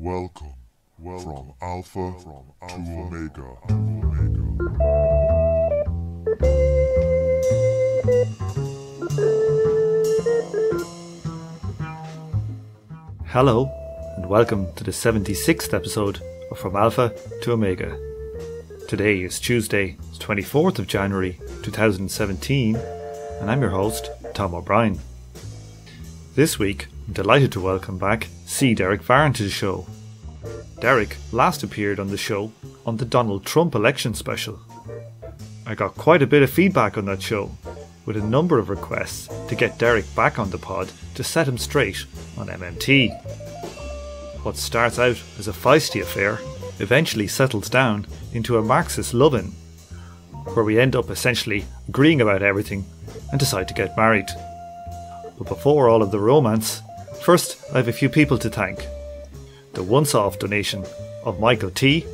Welcome, from Alpha to Omega. Hello, and welcome to the 76th episode of From Alpha to Omega. Today is Tuesday, the 24th of January 2017, and I'm your host, Tom O'Brien. This week, I'm delighted to welcome back C. Derick the show. Derick last appeared on the show on the Donald Trump election special. I got quite a bit of feedback on that show, with a number of requests to get Derick back on the pod to set him straight on MMT. What starts out as a feisty affair eventually settles down into a Marxist loving, where we end up essentially agreeing about everything and decide to get married. But before all of the romance, first I have a few people to thank. The once off donation of Michael T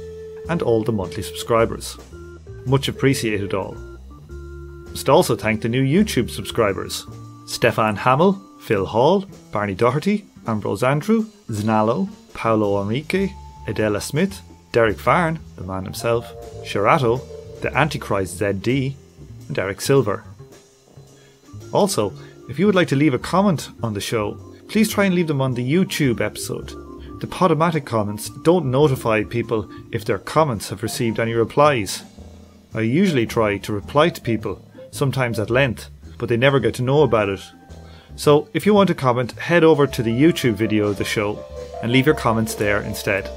and all the monthly subscribers. Much appreciated all. Must also thank the new YouTube subscribers Stefan Hamill, Phil Hall, Barney Doherty, Ambrose Andrew, Znalo, Paolo Enrique, Adela Smith, Derick Varn, the man himself, Sherato, the Antichrist ZD, and Eric Silver. Also, if you would like to leave a comment on the show, please try and leave them on the YouTube episode. The Podomatic comments don't notify people if their comments have received any replies. I usually try to reply to people, sometimes at length, but they never get to know about it. So if you want to comment, head over to the YouTube video of the show and leave your comments there instead.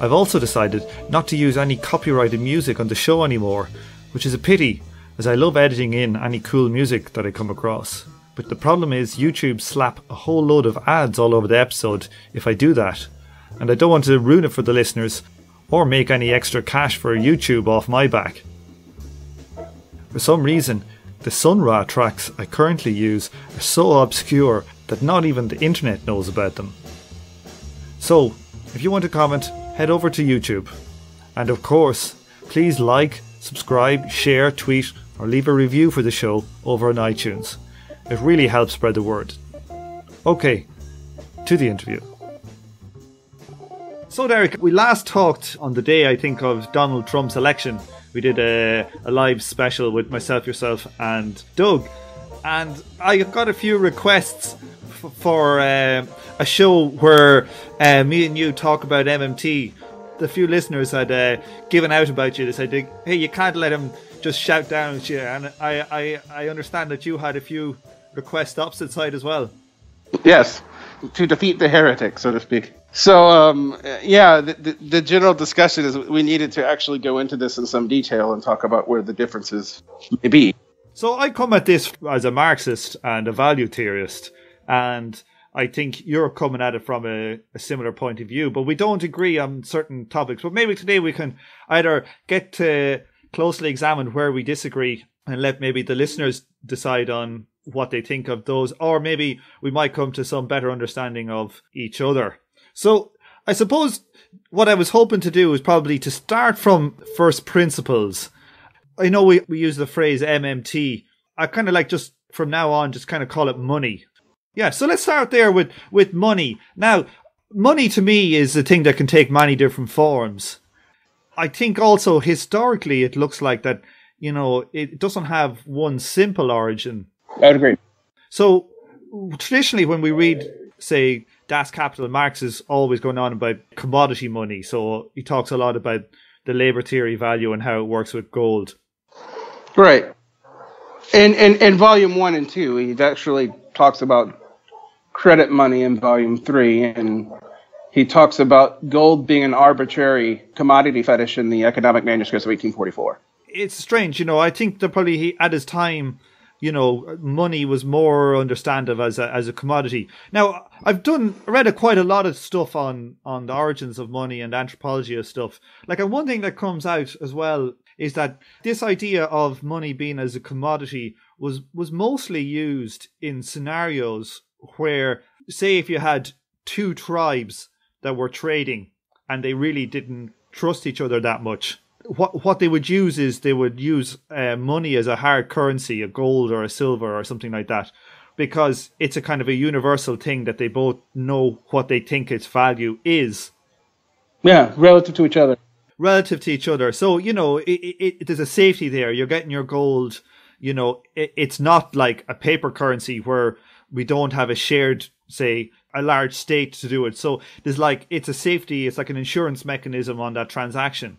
I've also decided not to use any copyrighted music on the show anymore, which is a pity, as I love editing in any cool music that I come across. But the problem is, YouTube slap a whole load of ads all over the episode if I do that, and I don't want to ruin it for the listeners or make any extra cash for YouTube off my back. For some reason, the Sun Ra tracks I currently use are so obscure that not even the internet knows about them. So, if you want to comment, head over to YouTube. And of course, please like, subscribe, share, tweet, or leave a review for the show over on iTunes. It really helps spread the word. Okay, to the interview. So, Derick, we last talked on the day, I think, of Donald Trump's election. We did a, a live special with myself, yourself, and Doug. And I got a few requests f- for uh, a show where uh, me and you talk about MMT. The few listeners had uh, given out about you. They said, "Hey, you can't let him just shout down at you." And I, I, I understand that you had a few requests opposite side as well. Yes, to defeat the heretic, so to speak. So, um, yeah, the, the, the general discussion is we needed to actually go into this in some detail and talk about where the differences may be. So I come at this as a Marxist and a value theorist, and I think you're coming at it from a, a, similar point of view, but we don't agree on certain topics. But maybe today we can either get to closely examine where we disagree and let maybe the listeners decide on what they think of those, or maybe we might come to some better understanding of each other. So I suppose what I was hoping to do is probably to start from first principles. I know we, we use the phrase MMT. I kind of like just from now on just kind of call it money. Yeah, so let's start there with with money. Now, money to me is a thing that can take many different forms. I think also historically it looks like that, you know, it doesn't have one simple origin. I would agree. So traditionally when we read say Das Kapital, Marx is always going on about commodity money. So he talks a lot about the labor theory value and how it works with gold. Right. In, in, in volume one and two, he actually talks about credit money in volume three, and he talks about gold being an arbitrary commodity fetish in the economic manuscripts of 1844. It's strange, you know. I think that probably he, at his time, you know, money was more understandable as a as a commodity. Now, I've done read a, quite a lot of stuff on on the origins of money and anthropology of stuff. Like, and one thing that comes out as well is that this idea of money being as a commodity was was mostly used in scenarios where, say, if you had two tribes that were trading and they really didn't trust each other that much what what they would use is they would use uh, money as a hard currency, a gold or a silver or something like that. because it's a kind of a universal thing that they both know what they think its value is. Yeah, relative to each other. Relative to each other. So, you know, it, it, it, there's a safety there. You're getting your gold. You know, it, it's not like a paper currency where we don't have a shared, say, a large state to do it. So there's like, it's a safety, it's like an insurance mechanism on that transaction.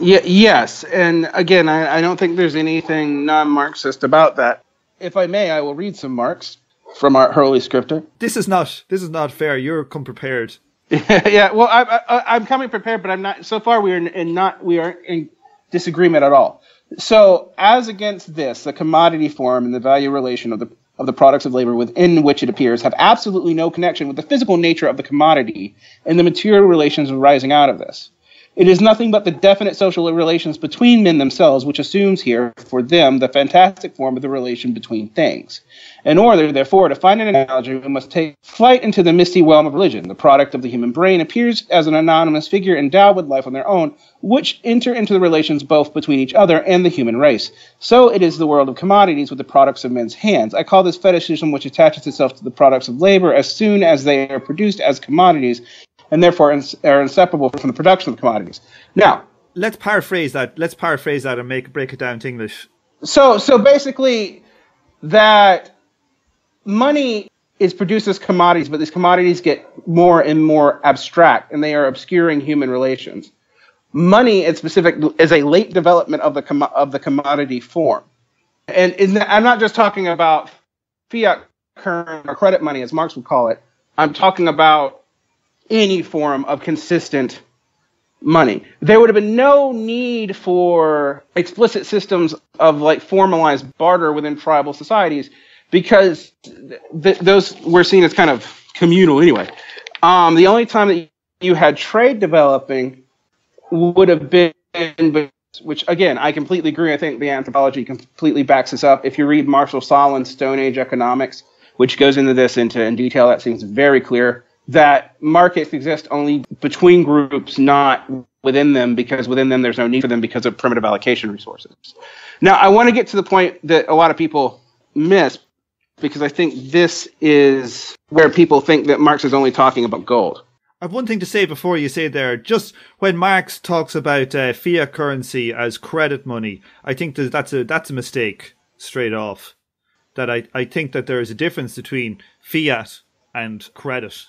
Yeah, yes. And again, I, I don't think there's anything non Marxist about that. If I may, I will read some Marx from our Holy Scripture. This is not this is not fair. You're come prepared. yeah, well, I, I, I'm coming prepared, but I'm not. So far, we are in not we are in disagreement at all. So, as against this, the commodity form and the value relation of the of the products of labor within which it appears have absolutely no connection with the physical nature of the commodity and the material relations arising out of this. It is nothing but the definite social relations between men themselves, which assumes here, for them, the fantastic form of the relation between things. In order, therefore, to find an analogy, we must take flight into the misty realm of religion. The product of the human brain appears as an anonymous figure endowed with life on their own, which enter into the relations both between each other and the human race. So it is the world of commodities with the products of men's hands. I call this fetishism which attaches itself to the products of labor as soon as they are produced as commodities and therefore are inseparable from the production of commodities. Now, let's paraphrase that. Let's paraphrase that and make break it down to English. So, so basically, that money is produced as commodities, but these commodities get more and more abstract, and they are obscuring human relations. Money, in specific, is a late development of the com- of the commodity form, and I'm not just talking about fiat current or credit money, as Marx would call it. I'm talking about any form of consistent money. There would have been no need for explicit systems of like formalized barter within tribal societies because th- those were seen as kind of communal anyway. Um, the only time that you had trade developing would have been, which again, I completely agree. I think the anthropology completely backs this up. If you read Marshall Sahlins' Stone Age Economics, which goes into this into in detail, that seems very clear that markets exist only between groups, not within them, because within them there's no need for them because of primitive allocation resources. Now, I want to get to the point that a lot of people miss because I think this is where people think that Marx is only talking about gold. I have one thing to say before you say there. Just when Marx talks about uh, fiat currency as credit money, I think that that's a that's a mistake straight off. That I, I think that there is a difference between fiat and credit.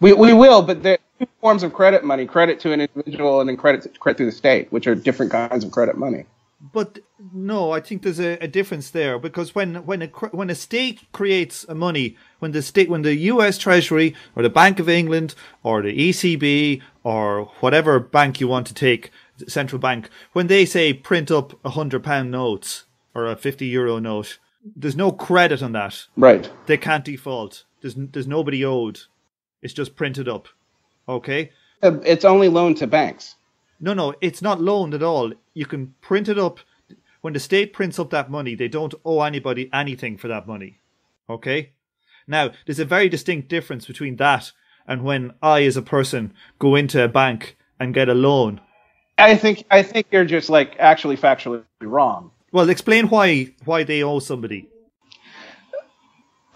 We, we will, but there are two forms of credit money: credit to an individual and then credit to, credit to the state, which are different kinds of credit money. But no, I think there's a, a difference there because when when a when a state creates a money, when the state, when the U.S. Treasury or the Bank of England or the ECB or whatever bank you want to take, central bank, when they say print up a hundred pound notes or a fifty euro note, there's no credit on that. Right. They can't default. There's there's nobody owed. It's just printed up. Okay? Um, it's only loaned to banks. No, no, it's not loaned at all. You can print it up. When the state prints up that money, they don't owe anybody anything for that money. Okay? Now, there's a very distinct difference between that and when I, as a person, go into a bank and get a loan. I think I think you're just like actually factually wrong. Well, explain why why they owe somebody.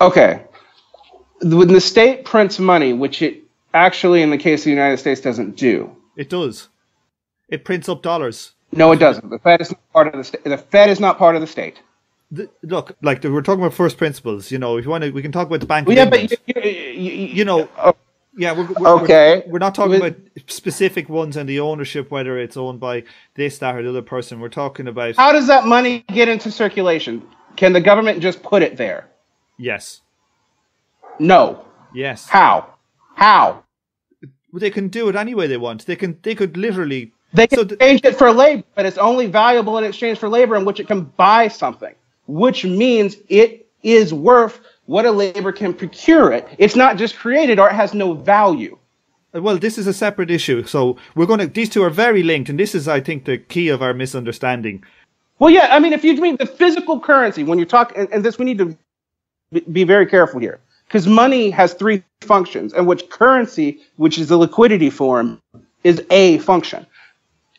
Okay, when the state prints money, which it actually, in the case of the United States, doesn't do. It does. It prints up dollars. No, it doesn't. The Fed is not part of the state. The Fed is not part of the state. The, look, like we're talking about first principles. You know, if you want to, we can talk about the bank. Well, yeah, but you, you, you, you know, oh, yeah, we're, we're okay. We're, we're, not talking about specific ones and the ownership, whether it's owned by this, that, or the other person. We're talking about how does that money get into circulation? Can the government just put it there? Yes. No. Yes. How? How? They can do it any way they want. They can. They could literally. They can so th- exchange it for labor, but it's only valuable in exchange for labor in which it can buy something, which means it is worth what a labor can procure it. It's not just created or it has no value. Uh, well, this is a separate issue. So we're going to. These two are very linked, and this is, I think, the key of our misunderstanding. Well, yeah. I mean, if you mean the physical currency, when you talk, and, and this, we need to be very careful here because money has three functions, and which currency, which is the liquidity form, is a function.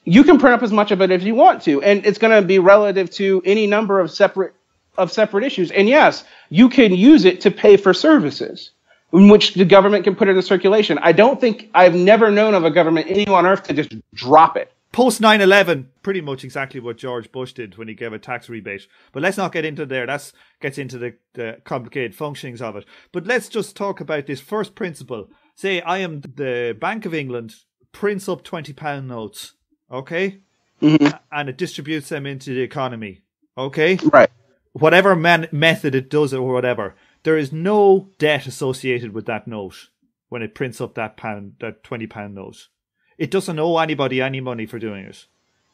You can print up as much of it if you want to, and it's going to be relative to any number of separate of separate issues. And yes, you can use it to pay for services in which the government can put it in circulation. I don't think I've never known of a government anywhere on earth to just drop it. Post 9 11, pretty much exactly what George Bush did when he gave a tax rebate. But let's not get into there. That gets into the, the complicated functionings of it. But let's just talk about this first principle. Say I am the Bank of England, prints up £20 notes, okay? Mm-hmm. And it distributes them into the economy, okay? Right. Whatever man- method it does it or whatever, there is no debt associated with that note when it prints up that pound, that £20 note. It doesn't owe anybody any money for doing it.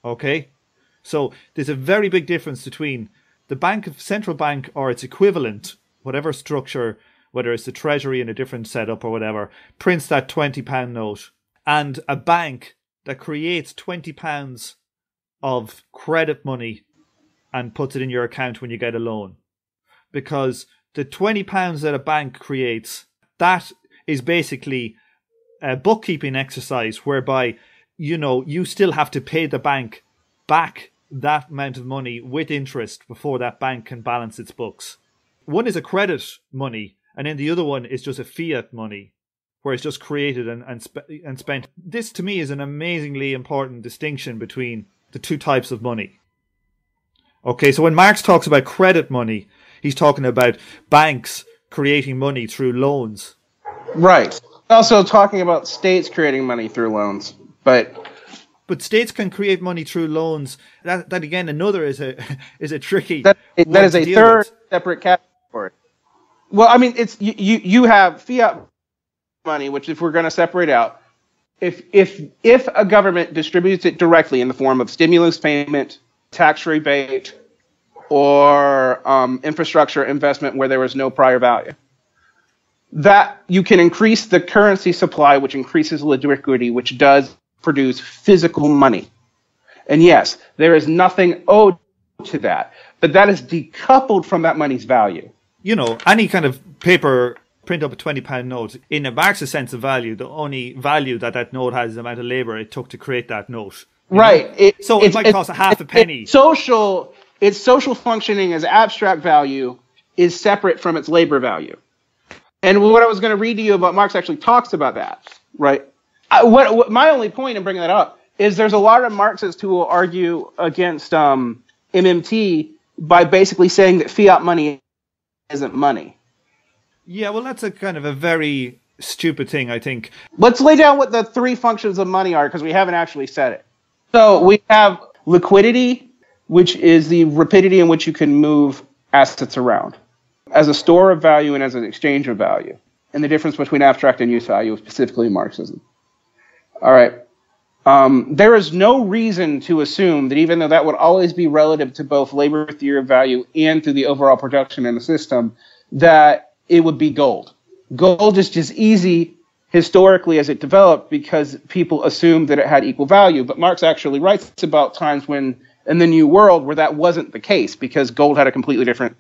Okay? So there's a very big difference between the bank of central bank or its equivalent, whatever structure, whether it's the treasury in a different setup or whatever, prints that twenty pound note, and a bank that creates twenty pounds of credit money and puts it in your account when you get a loan. Because the twenty pounds that a bank creates, that is basically a bookkeeping exercise whereby you know you still have to pay the bank back that amount of money with interest before that bank can balance its books. One is a credit money, and then the other one is just a fiat money, where it's just created and and, sp- and spent. This to me is an amazingly important distinction between the two types of money. Okay, so when Marx talks about credit money, he's talking about banks creating money through loans. Right. Also talking about states creating money through loans, but but states can create money through loans. That that again, another is a is a tricky. that, that is a third with. separate category. Well, I mean, it's you, you you have fiat money, which if we're going to separate out, if if if a government distributes it directly in the form of stimulus payment, tax rebate, or um, infrastructure investment where there was no prior value, that you can increase the currency supply, which increases liquidity, which does produce physical money. And yes, there is nothing owed to that, but that is decoupled from that money's value. You know, any kind of paper print up a twenty pound note in a Marxist sense of value. The only value that that note has is the amount of labour it took to create that note. Right. It, So it it's- might it's- cost a half a penny. Social, its social functioning as abstract value is separate from its labor value. And what I was going to read to you about Marx actually talks about that, right? I, what, what my only point in bringing that up is there's a lot of Marxists who will argue against um, MMT by basically saying that fiat money isn't money. Yeah, well, that's a kind of a very stupid thing. I think. Let's lay down what the three functions of money are because we haven't actually said it. So we have liquidity, which is the rapidity in which you can move assets around as a store of value and as an exchange of value, and the difference between abstract and use value, specifically Marxism. All right. Um, there is no reason to assume that even though that would always be relative to both labor theory of value and to the overall production in the system, that it would be gold. Gold is just easy historically as it developed because people assumed that it had equal value. But Marx actually writes about times when in the New World where that wasn't the case because gold had a completely different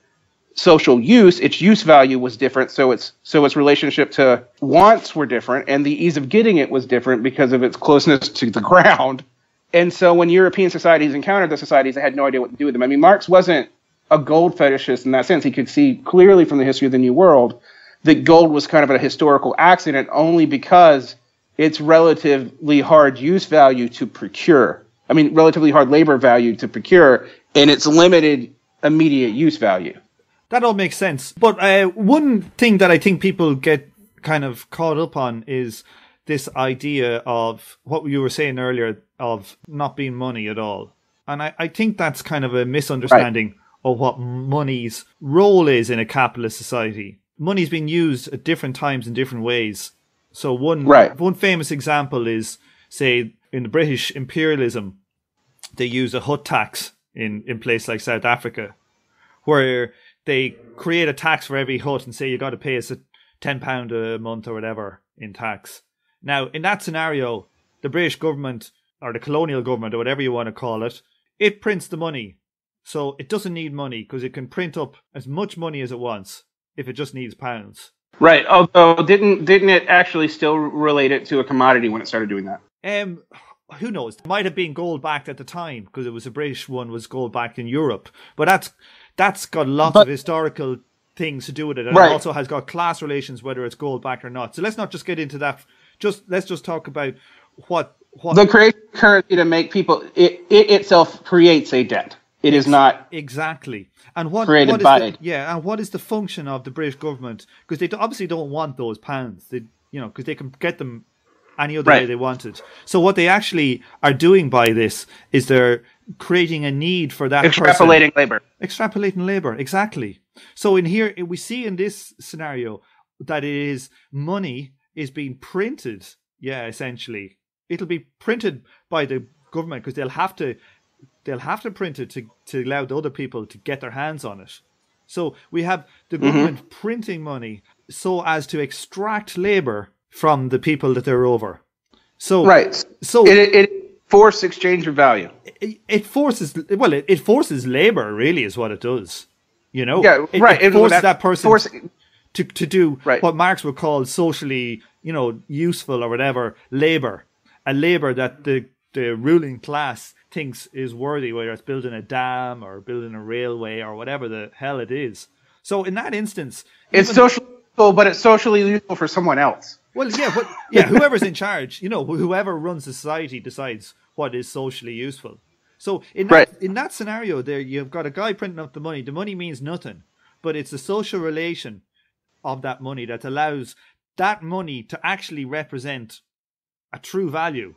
social use, its use value was different, so its so its relationship to wants were different, and the ease of getting it was different because of its closeness to the ground. And so when European societies encountered the societies, they had no idea what to do with them. I mean, Marx wasn't a gold fetishist in that sense. He could see clearly from the history of the New World that gold was kind of a historical accident only because it's relatively hard use value to procure. I mean, relatively hard labor value to procure, and its limited immediate use value. That all makes sense. But uh, one thing that I think people get kind of caught up on is this idea of what you were saying earlier of not being money at all. And I, I think that's kind of a misunderstanding of what money's role is in a capitalist society. Money's been used at different times in different ways. So one Right. one famous example is say in the British imperialism, they use a hut tax in in place like South Africa, where they create a tax for every hut and say you got to pay us a ten pound a month or whatever in tax. Now, in that scenario, the British government or the colonial government or whatever you want to call it, it prints the money, so it doesn't need money because it can print up as much money as it wants if it just needs pounds. Right. Although didn't didn't it actually still relate it to a commodity when it started doing that? Um, who knows? It might have been gold backed at the time because it was a British one was gold backed in Europe. But that's that's got lots But- of historical things to do with it, and Right. it also has got class relations, whether it's gold backed or not. So let's not just get into that. Just let's just talk about what what The creation of currency to make people it, it itself creates a debt. It is not exactly and what Created what is by the, it. yeah, and what is the function of the British government? Because they obviously don't want those pounds. They you know because they can get them any other way they wanted. So what they actually are doing by this is they're creating a need for that person. Extrapolating labor. extrapolating labor exactly. So in here we see in this scenario that it is money is being printed. Yeah essentially. It'll be printed by the government because they'll have to they'll have to print it to, to allow the other people to get their hands on it. So we have the mm-hmm. government printing money so as to extract labor from the people that they're over. So Right. so It, it, it forced exchange of value. it, it forces well it, it forces labor really is what it does you know Yeah, it, right. it forces that, person force- to, to do Right. what marx would call socially you know useful or whatever labor a labor that the the ruling class thinks is worthy whether it's building a dam or building a railway or whatever the hell it is so in that instance it's social, but it's socially useful for someone else. well, yeah, but yeah, whoever's in charge, you know, whoever runs the society decides what is socially useful. So in that, Right. in that scenario, there you've got a guy printing up the money. The money means nothing, but it's the social relation of that money that allows that money to actually represent a true value.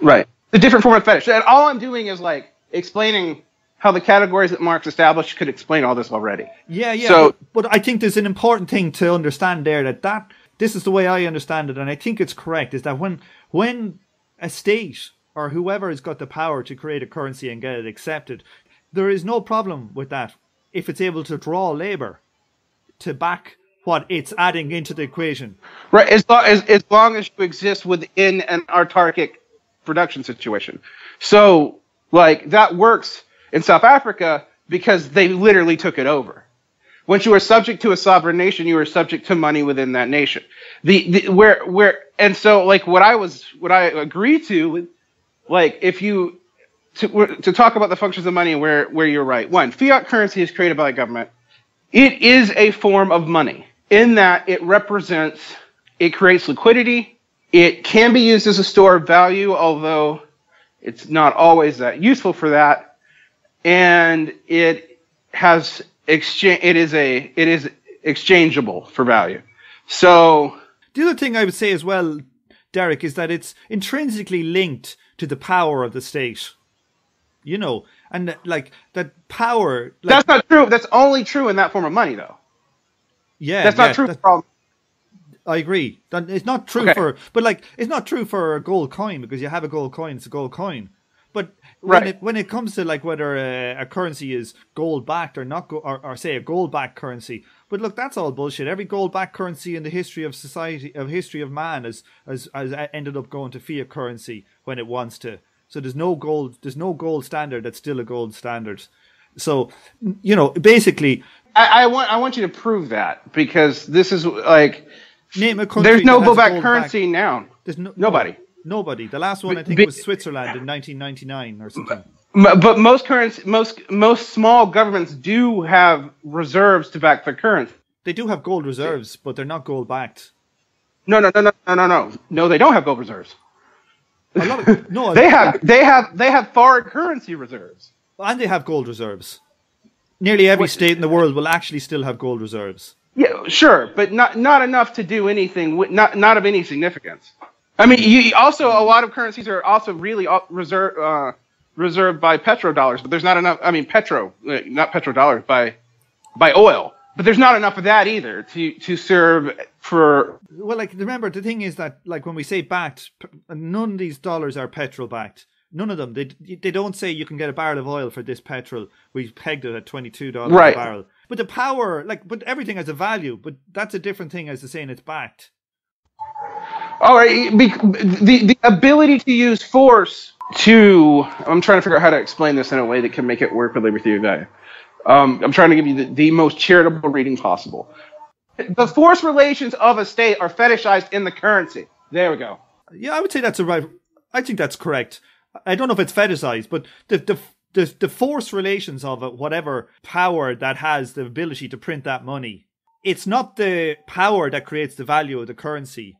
Right. The different form of fetish. And all I'm doing is like explaining how the categories that Marx established could explain all this already. Yeah, yeah. So- but, but I think there's an important thing to understand there that that this is the way I understand it, and I think it's correct. Is that when when a state or whoever has got the power to create a currency and get it accepted, there is no problem with that if it's able to draw labor to back what it's adding into the equation. Right. As long as, as long as you exist within an autarkic production situation. So like that works in South Africa because they literally took it over. Once you are subject to a sovereign nation, you are subject to money within that nation. The, the where where and so like what I was what I agree to, like if you to to talk about the functions of money where where you're right. One, fiat currency is created by the government. It is a form of money in that it represents it creates liquidity. It can be used as a store of value, although it's not always that useful for that. And it has exchange. It is a it is exchangeable for value. So The other thing I would say as well, Derick, is that it's intrinsically linked to the power of the state. You know, and like that power. Like, that's not true. That's only true in that form of money, though. yeah, That's yeah, not true that- for all. I agree. It's not true Okay. for, but like it's not true for a gold coin because you have a gold coin, it's a gold coin. But when Right. it when it comes to like whether a, a currency is gold backed or not, go, or, or say a gold backed currency, but look, that's all bullshit. Every gold backed currency in the history of society, of history of man, has, has has ended up going to fiat currency when it wants to. So there's no gold, there's no gold standard that's still a gold standard. So you know, basically, I, I want I want you to prove that because this is like name a country. there's no that has go back currency now. There's no, Nobody. Nobody. The last one I think was Switzerland in 1999 or something. But most currency, most most small governments do have reserves to back their currency. They do have gold reserves, but they're not gold backed. No, no, no, no, no, no, no. No, they don't have gold reserves. Of, no, They have they have they have foreign currency reserves. and they have gold reserves. Nearly every state in the world will actually still have gold reserves. Yeah, sure, but not not enough to do anything. Not not of any significance. I mean, you also a lot of currencies are also really reserve. uh, reserved by petrodollars, but there's not enough. I mean, petro, uh, not petrodollars, by by oil. But there's not enough of that either to to serve for. Well, like remember, the thing is that like when we say backed, none of these dollars are petrol backed. None of them. They they don't say you can get a barrel of oil for this petrol. We pegged it at twenty two dollars Right. a barrel. But the power, like, but everything has a value. But that's a different thing as to saying it's backed. All right, be, the the ability to use force to. I'm trying to figure out how to explain this in a way that can make it work with labor theory value. Um, I'm trying to give you the, the most charitable reading possible. The force relations of a state are fetishized in the currency. There we go. Yeah, I would say that's a right. I think that's correct. I don't know if it's fetishized, but the the the the force relations of it, whatever power that has the ability to print that money, it's not the power that creates the value of the currency,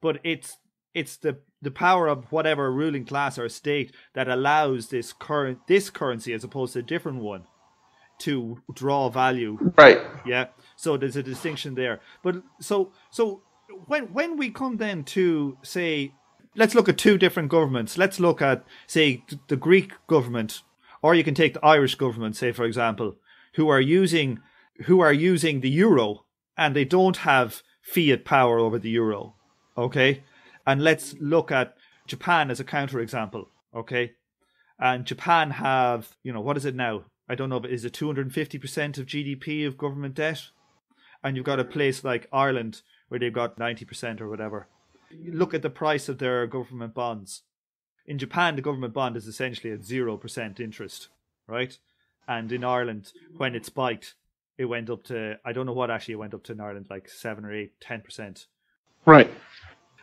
but it's it's the the power of whatever ruling class or state that allows this current this currency as opposed to a different one to draw value. Right. Yeah. So there's a distinction there. But so so when when we come then to say let's look at two different governments. Let's look at say the Greek government or you can take the Irish government say for example who are using who are using the euro and they don't have fiat power over the euro. Okay? And let's look at Japan as a counterexample. Okay? And Japan have, you know, what is it now? I don't know, but is it 250% of GDP of government debt? And you've got a place like Ireland where they've got 90% or whatever. Look at the price of their government bonds. In Japan, the government bond is essentially at 0% interest, right? And in Ireland, when it spiked, it went up to, I don't know what actually it went up to in Ireland, like 7 or 8, 10%. Right.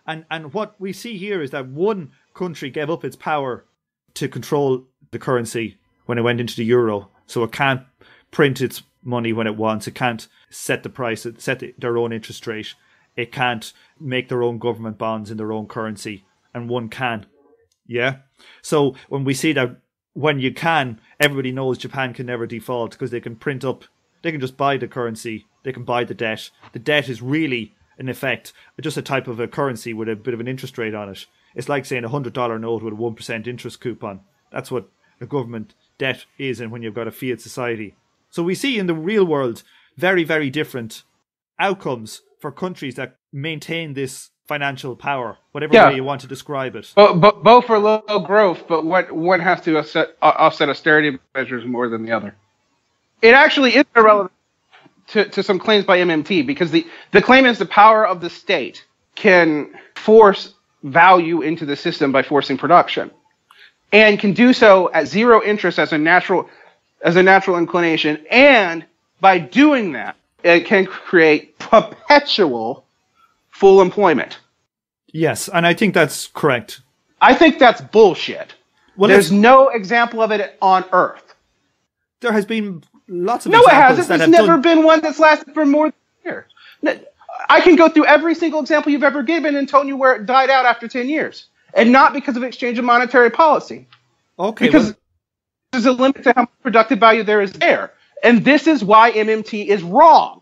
And, and what we see here is that one country gave up its power to control the currency when it went into the euro. So it can't print its money when it wants. It can't set the price, set their own interest rate. It can't make their own government bonds in their own currency. And one can. Yeah. So when we see that when you can, everybody knows Japan can never default because they can print up, they can just buy the currency, they can buy the debt. The debt is really, in effect, just a type of a currency with a bit of an interest rate on it. It's like saying a hundred dollar note with a one percent interest coupon. That's what a government debt is, and when you've got a fiat society. So we see in the real world very, very different outcomes for countries that maintain this financial power, whatever Yeah. way you want to describe it. But, but both are low growth, but what one has to offset, uh, offset austerity measures more than the other. It actually is irrelevant to, to some claims by MMT because the, the claim is the power of the state can force value into the system by forcing production and can do so at zero interest as a natural as a natural inclination and by doing that it can create perpetual full employment Yes, and I think that's correct. I think that's bullshit. Well, There's no example of it on Earth. there has been lots of No, it hasn't. There's never done. been one that's lasted for more than a year. I can go through every single example you've ever given and tell you where it died out after 10 years. And not because of exchange of monetary policy. okay, Because well, there's a limit to how much productive value there is there. And this is why MMT is wrong.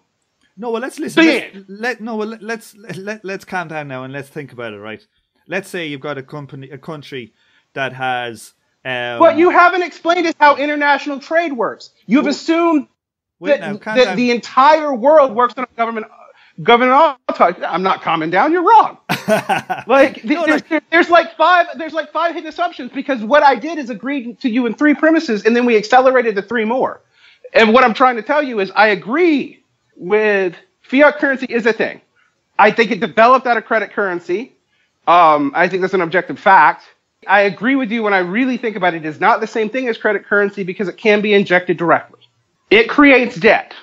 no, well, let's listen. Let's, let no, well, let's let, let's calm down now and let's think about it. Right? Let's say you've got a company, a country that has. Um, What you haven't explained is how international trade works. You've assumed wait that, that the entire world works on a government government autocracy. I'm not calming down. You're wrong. Like No, there's, there's like five there's like five hidden assumptions because what I did is agreed to you in three premises and then we accelerated to three more. And what I'm trying to tell you is I agree with fiat currency is a thing. I think it developed out of credit currency. Um, I think that's an objective fact. I agree with you when I really think about it. It is not the same thing as credit currency because it can be injected directly. It creates debt.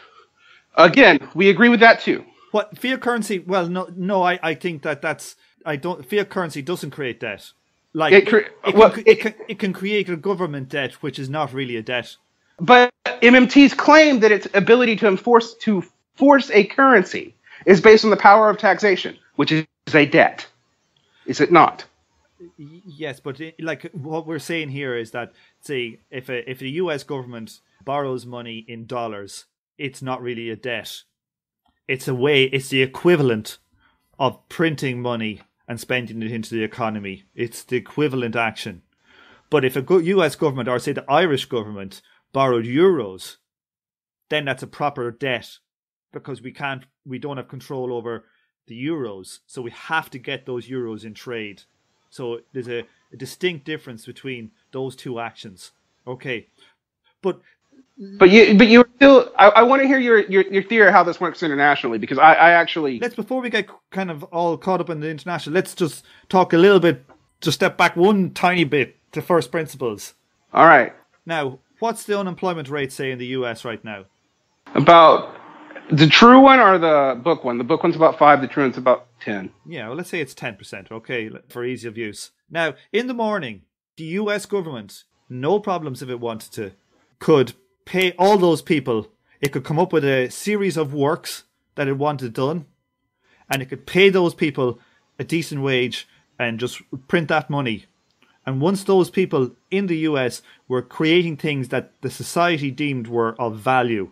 Again, we agree with that too. What fiat currency? Well, no, no. I, I think that that's I don't. Fiat currency doesn't create debt. Like It cre- it, well, can, it, can, it can create a government debt, which is not really a debt. But MMT's claim that its ability to enforce to force a currency is based on the power of taxation, which is a debt. Is it not? Yes, but it, like what we're saying here is that say if a, if the U.S. government borrows money in dollars, it's not really a debt. It's a way. It's the equivalent of printing money and spending it into the economy. It's the equivalent action. But if a U.S. government or say the Irish government borrowed euros, then that's a proper debt because we can't, we don't have control over the euros. So we have to get those euros in trade. So there's a, a distinct difference between those two actions. Okay, but But you, but you're still. I, I want to hear your, your your theory of how this works internationally because I, I actually. let's before we get kind of all caught up in the international, let's just talk a little bit, just step back one tiny bit to first principles. All right. Now, what's the unemployment rate say in the U.S. right now? About the true one or the book one? The book one's about five. The true one's about ten. Yeah, well, let's say it's 10%, okay, for ease of use. Now, in the morning, the US government no problems if it wanted to, could pay all those people. It could come up with a series of works that it wanted done, and it could pay those people a decent wage and just print that money. And once those people in the US were creating things that the society deemed were of value,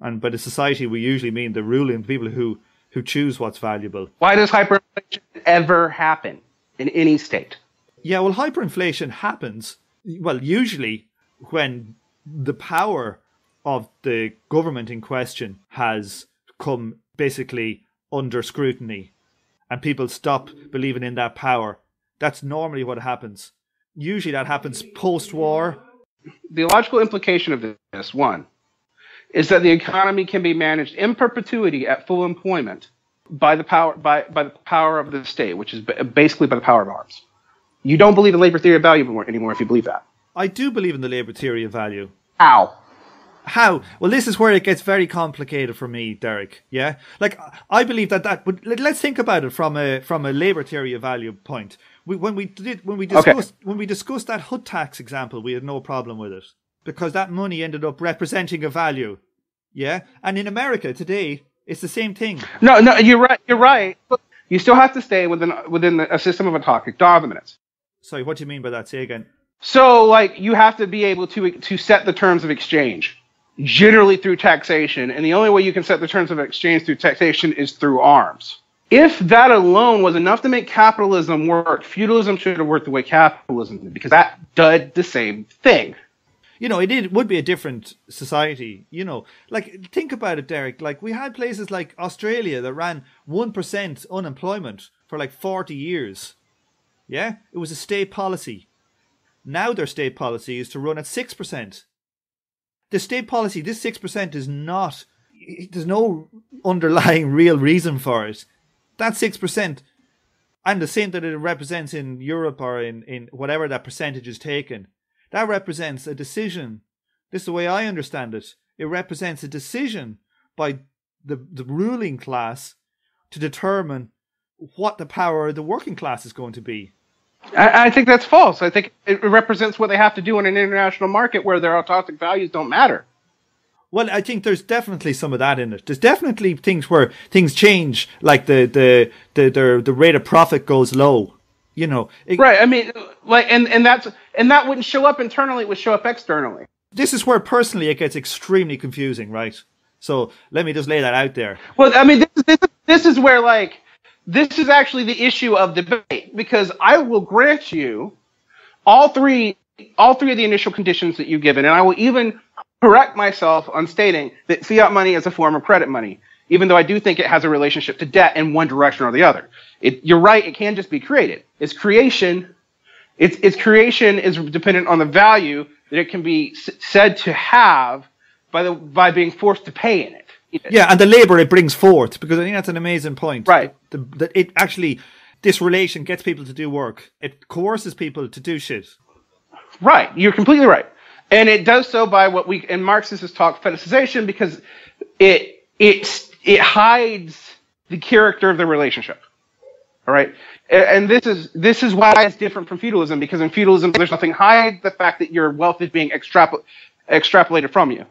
and by the society we usually mean the ruling people who who choose what's valuable. Why does hyperinflation ever happen in any state? Yeah, well, hyperinflation happens, well, usually when the power of the government in question has come basically under scrutiny and people stop believing in that power. That's normally what happens. Usually that happens post war. The logical implication of this, one, is that the economy can be managed in perpetuity at full employment by the power by, by the power of the state, which is basically by the power of arms. You don't believe in labor theory of value anymore if you believe that. I do believe in the labor theory of value. How? How? Well, this is where it gets very complicated for me, Derick. Yeah, like I believe that that. But let's think about it from a from a labor theory of value point. We, when we did when we discussed okay. when we discussed that HUT tax example, we had no problem with it because that money ended up representing a value. Yeah, and in America today, it's the same thing. No, no, you're right. You're right. But you still have to stay within within a system of atomic dominance. Sorry, what do you mean by that? Say again. So, like, you have to be able to to set the terms of exchange, generally through taxation, and the only way you can set the terms of exchange through taxation is through arms. If that alone was enough to make capitalism work, feudalism should have worked the way capitalism did, because that did the same thing you know, it, it would be a different society. You know, like think about it, Derick. Like we had places like Australia that ran one percent unemployment for like forty years. Yeah, it was a state policy. Now their state policy is to run at six percent. The state policy, this six percent, is not. There's no underlying real reason for it. That six percent, and the same that it represents in Europe or in in whatever that percentage is taken that represents a decision. This is the way I understand it. It represents a decision by the, the ruling class to determine what the power of the working class is going to be. I, I think that's false. I think it represents what they have to do in an international market where their autocratic values don't matter. Well, I think there's definitely some of that in it. There's definitely things where things change, like the the the the, the rate of profit goes low you know it, right i mean like and and that's and that wouldn't show up internally it would show up externally. This is where personally it gets extremely confusing right? So let me just lay that out there. Well i mean this, this, this is where like this is actually the issue of debate because i will grant you all three all three of the initial conditions that you've given and i will even correct myself on stating that fiat money is a form of credit money even though I do think it has a relationship to debt in one direction or the other. It, you're right, it can just be created. Its creation, its, its creation is dependent on the value that it can be s- said to have by, the, by being forced to pay in it. Yeah, and the labor it brings forth, because I think that's an amazing point. Right. That it actually, this relation gets people to do work. It coerces people to do shit. Right, you're completely right. And it does so by what we, in Marxists talk fetishization, because it, it it hides the character of the relationship. All right, and this is this is why it's different from feudalism because in feudalism there's nothing hides the fact that your wealth is being extrapol- extrapolated from you.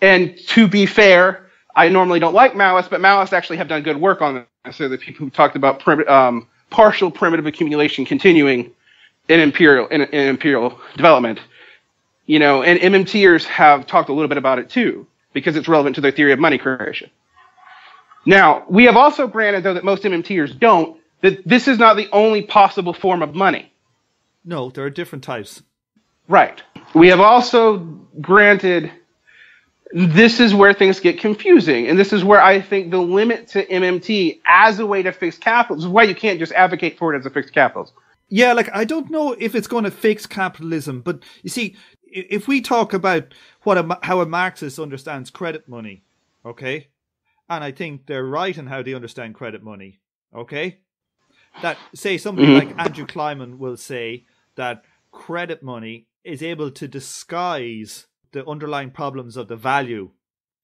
And to be fair, I normally don't like Maoists, but Maoists actually have done good work on this. So the people who talked about um, partial primitive accumulation continuing in imperial in, in imperial development, you know, and MMTers have talked a little bit about it too because it's relevant to their theory of money creation. Now, we have also granted, though, that most MMTers don't, that this is not the only possible form of money. No, there are different types. Right. We have also granted this is where things get confusing. And this is where I think the limit to MMT as a way to fix capitalism is why you can't just advocate for it as a fixed capitalism. Yeah, like I don't know if it's going to fix capitalism, but you see, if we talk about what a, how a Marxist understands credit money, okay, and I think they're right in how they understand credit money. Okay, that say somebody mm-hmm. like Andrew Kliman will say that credit money is able to disguise the underlying problems of the value.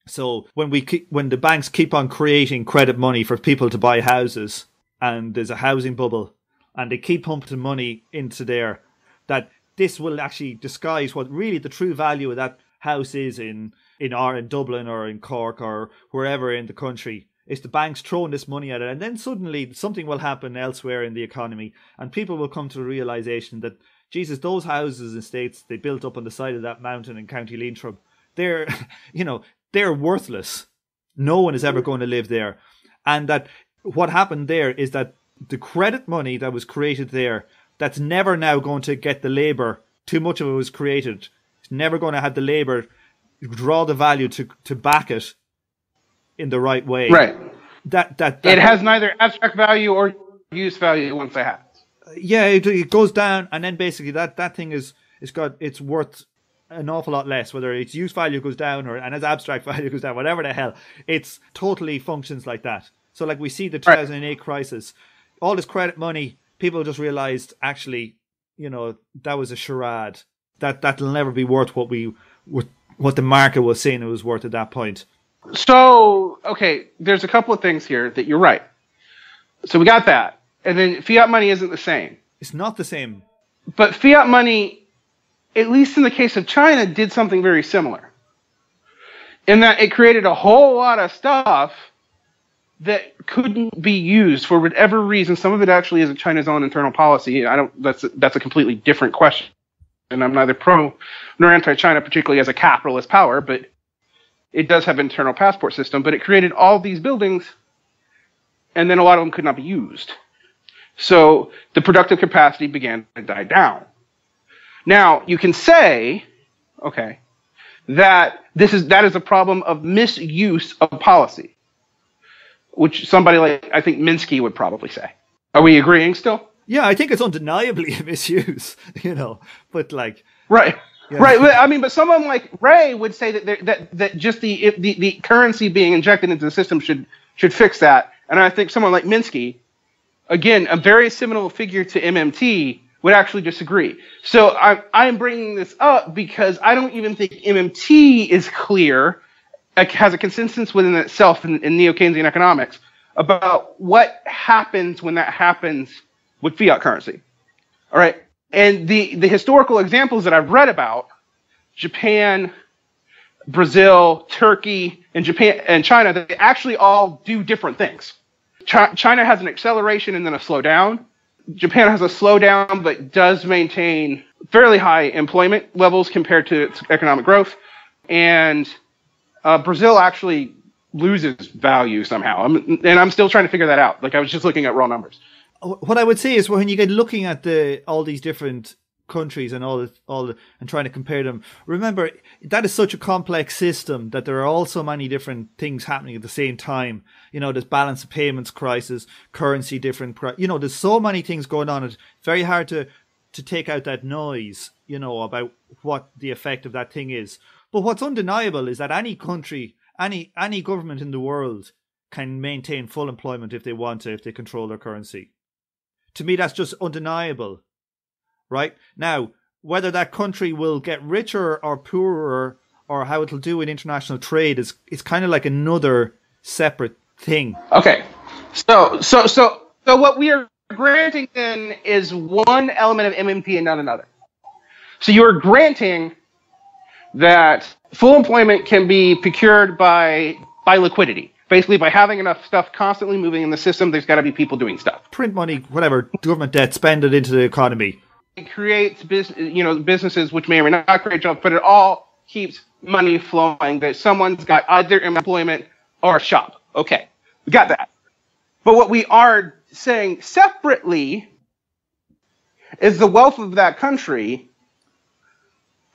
So when we keep, when the banks keep on creating credit money for people to buy houses, and there's a housing bubble, and they keep pumping money into there, that this will actually disguise what really the true value of that house is in in or in Dublin or in Cork or wherever in the country. It's the banks throwing this money at it, and then suddenly something will happen elsewhere in the economy, and people will come to the realization that Jesus, those houses and estates they built up on the side of that mountain in County Leitrim, they're you know they're worthless. No one is ever mm. going to live there, and that what happened there is that the credit money that was created there, that's never now going to get the labour. Too much of it was created. It's never going to have the labour draw the value to to back it in the right way. Right. That that, that It has neither abstract value or use value once it has. yeah, it, it goes down, and then basically that that thing is it's got it's worth an awful lot less. Whether its use value goes down or and its abstract value goes down, whatever the hell, it's totally functions like that. So like we see the Right. 2008 crisis, all this credit money, people just realized actually, you know, that was a charade. That that'll never be worth what we what what the market was saying it was worth at that point. So, okay, there's a couple of things here that you're right. So we got that. And then fiat money isn't the same. It's not the same. But fiat money, at least in the case of China, did something very similar. In that it created a whole lot of stuff that couldn't be used for whatever reason. Some of it actually isn't China's own internal policy. I don't. That's that's a completely different question. And I'm neither pro nor anti-China, particularly as a capitalist power, but it does have an internal passport system. But it created all these buildings, and then a lot of them could not be used. So the productive capacity began to die down. Now you can say, okay, that this is that is a problem of misuse of policy, which somebody like I think Minsky would probably say. Are we agreeing still? Yeah, I think it's undeniably a misuse, you know. But like, Right. Yeah. Right. I mean, but someone like Wray would say that that that just the, the the currency being injected into the system should should fix that. And I think someone like Minsky, again, a very similar figure to MMT, would actually disagree. So I'm I'm bringing this up because I don't even think MMT is clear, uh, has a consensus within itself in, in neo Keynesian economics about what happens when that happens with fiat currency. All right. And the, the historical examples that I've read about, Japan, Brazil, Turkey, and Japan and China, they actually all do different things. Chi- China has an acceleration and then a slowdown. Japan has a slowdown but does maintain fairly high employment levels compared to its economic growth. And uh, Brazil actually loses value somehow. I'm, and I'm still trying to figure that out. Like I was just looking at raw numbers. What I would say is when you get looking at the all these different countries and all the, all the, and trying to compare them, remember that is such a complex system that there are all so many different things happening at the same time. You know, there's balance of payments crisis, currency different, you know, there's so many things going on. It's very hard to to take out that noise, you know, about what the effect of that thing is. But what's undeniable is that any country, any any government in the world can maintain full employment if they want to, if they control their currency. To me, that's just undeniable. Right? Now, whether that country will get richer or poorer or how it'll do in international trade is it's kind of like another separate thing. Okay. So so so so what we are granting then is one element of MMT and not another. So you are granting that full employment can be procured by by liquidity. Basically by having enough stuff constantly moving in the system, there's got to be people doing stuff. Print money, whatever, government debt, spend it into the economy. It creates bus- you know businesses which may or may not create jobs, but it all keeps money flowing. That someone's got either employment or a shop. Okay, we got that. But what we are saying separately is the wealth of that country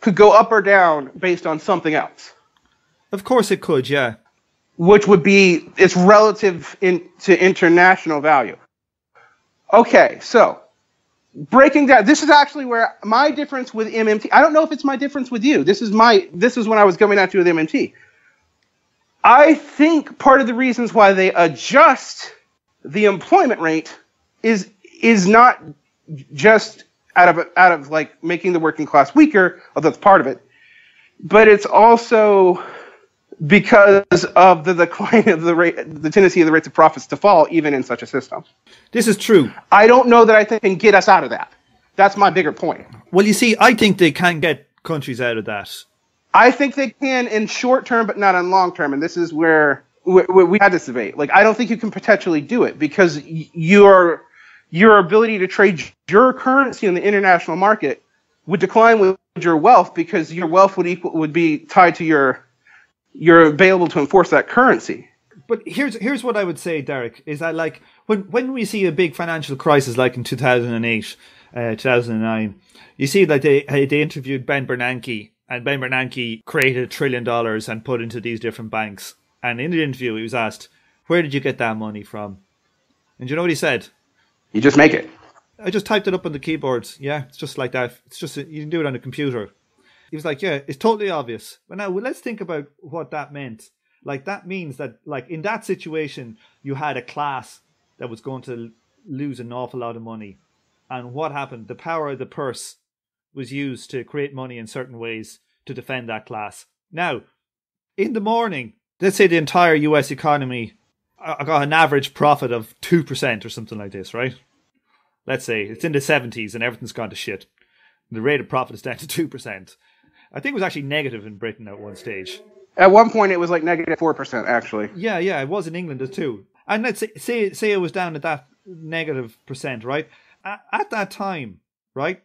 could go up or down based on something else, Of course it could, yeah. Which would be its relative in, to international value. Okay, so breaking down this is actually where my difference with MMT I don't know if it's my difference with you. This is my this is when I was coming at you with MMT. I think part of the reasons why they adjust the employment rate is is not just out of out of like making the working class weaker, although that's part of it, but it's also because of the decline of the rate, the tendency of the rates of profits to fall, even in such a system. This is true. I don't know that I think can get us out of that. That's my bigger point. Well, you see, I think they can get countries out of that. I think they can in short term, but not in long term. And this is where we, we had this debate. Like, I don't think you can potentially do it because your your ability to trade your currency in the international market would decline with your wealth because your wealth would equal would be tied to your you're available to enforce that currency. But here's here's what I would say, Derick, is that like when when we see a big financial crisis like in 2008, uh, 2009, you see that they they interviewed Ben Bernanke and Ben Bernanke created a trillion dollars and put into these different banks. And in the interview, he was asked, "Where did you get that money from?" And you know what he said? You just make it. I just typed it up on the keyboard. Yeah, it's just like that. It's just you can do it on a computer. He was like, "Yeah, it's totally obvious." But now let's think about what that meant. Like that means that, like in that situation, you had a class that was going to lose an awful lot of money, and what happened? The power of the purse was used to create money in certain ways to defend that class. Now, in the morning, let's say the entire US economy uh, I got an average profit of 2% or something like this, right? Let's say it's in the 70s and everything's gone to shit. The rate of profit is down to 2%. I think it was actually negative in Britain at one stage. At one point, it was like negative 4%, actually. Yeah, yeah, it was in England too. And let's say, say, say it was down at that negative percent, right? At that time, right?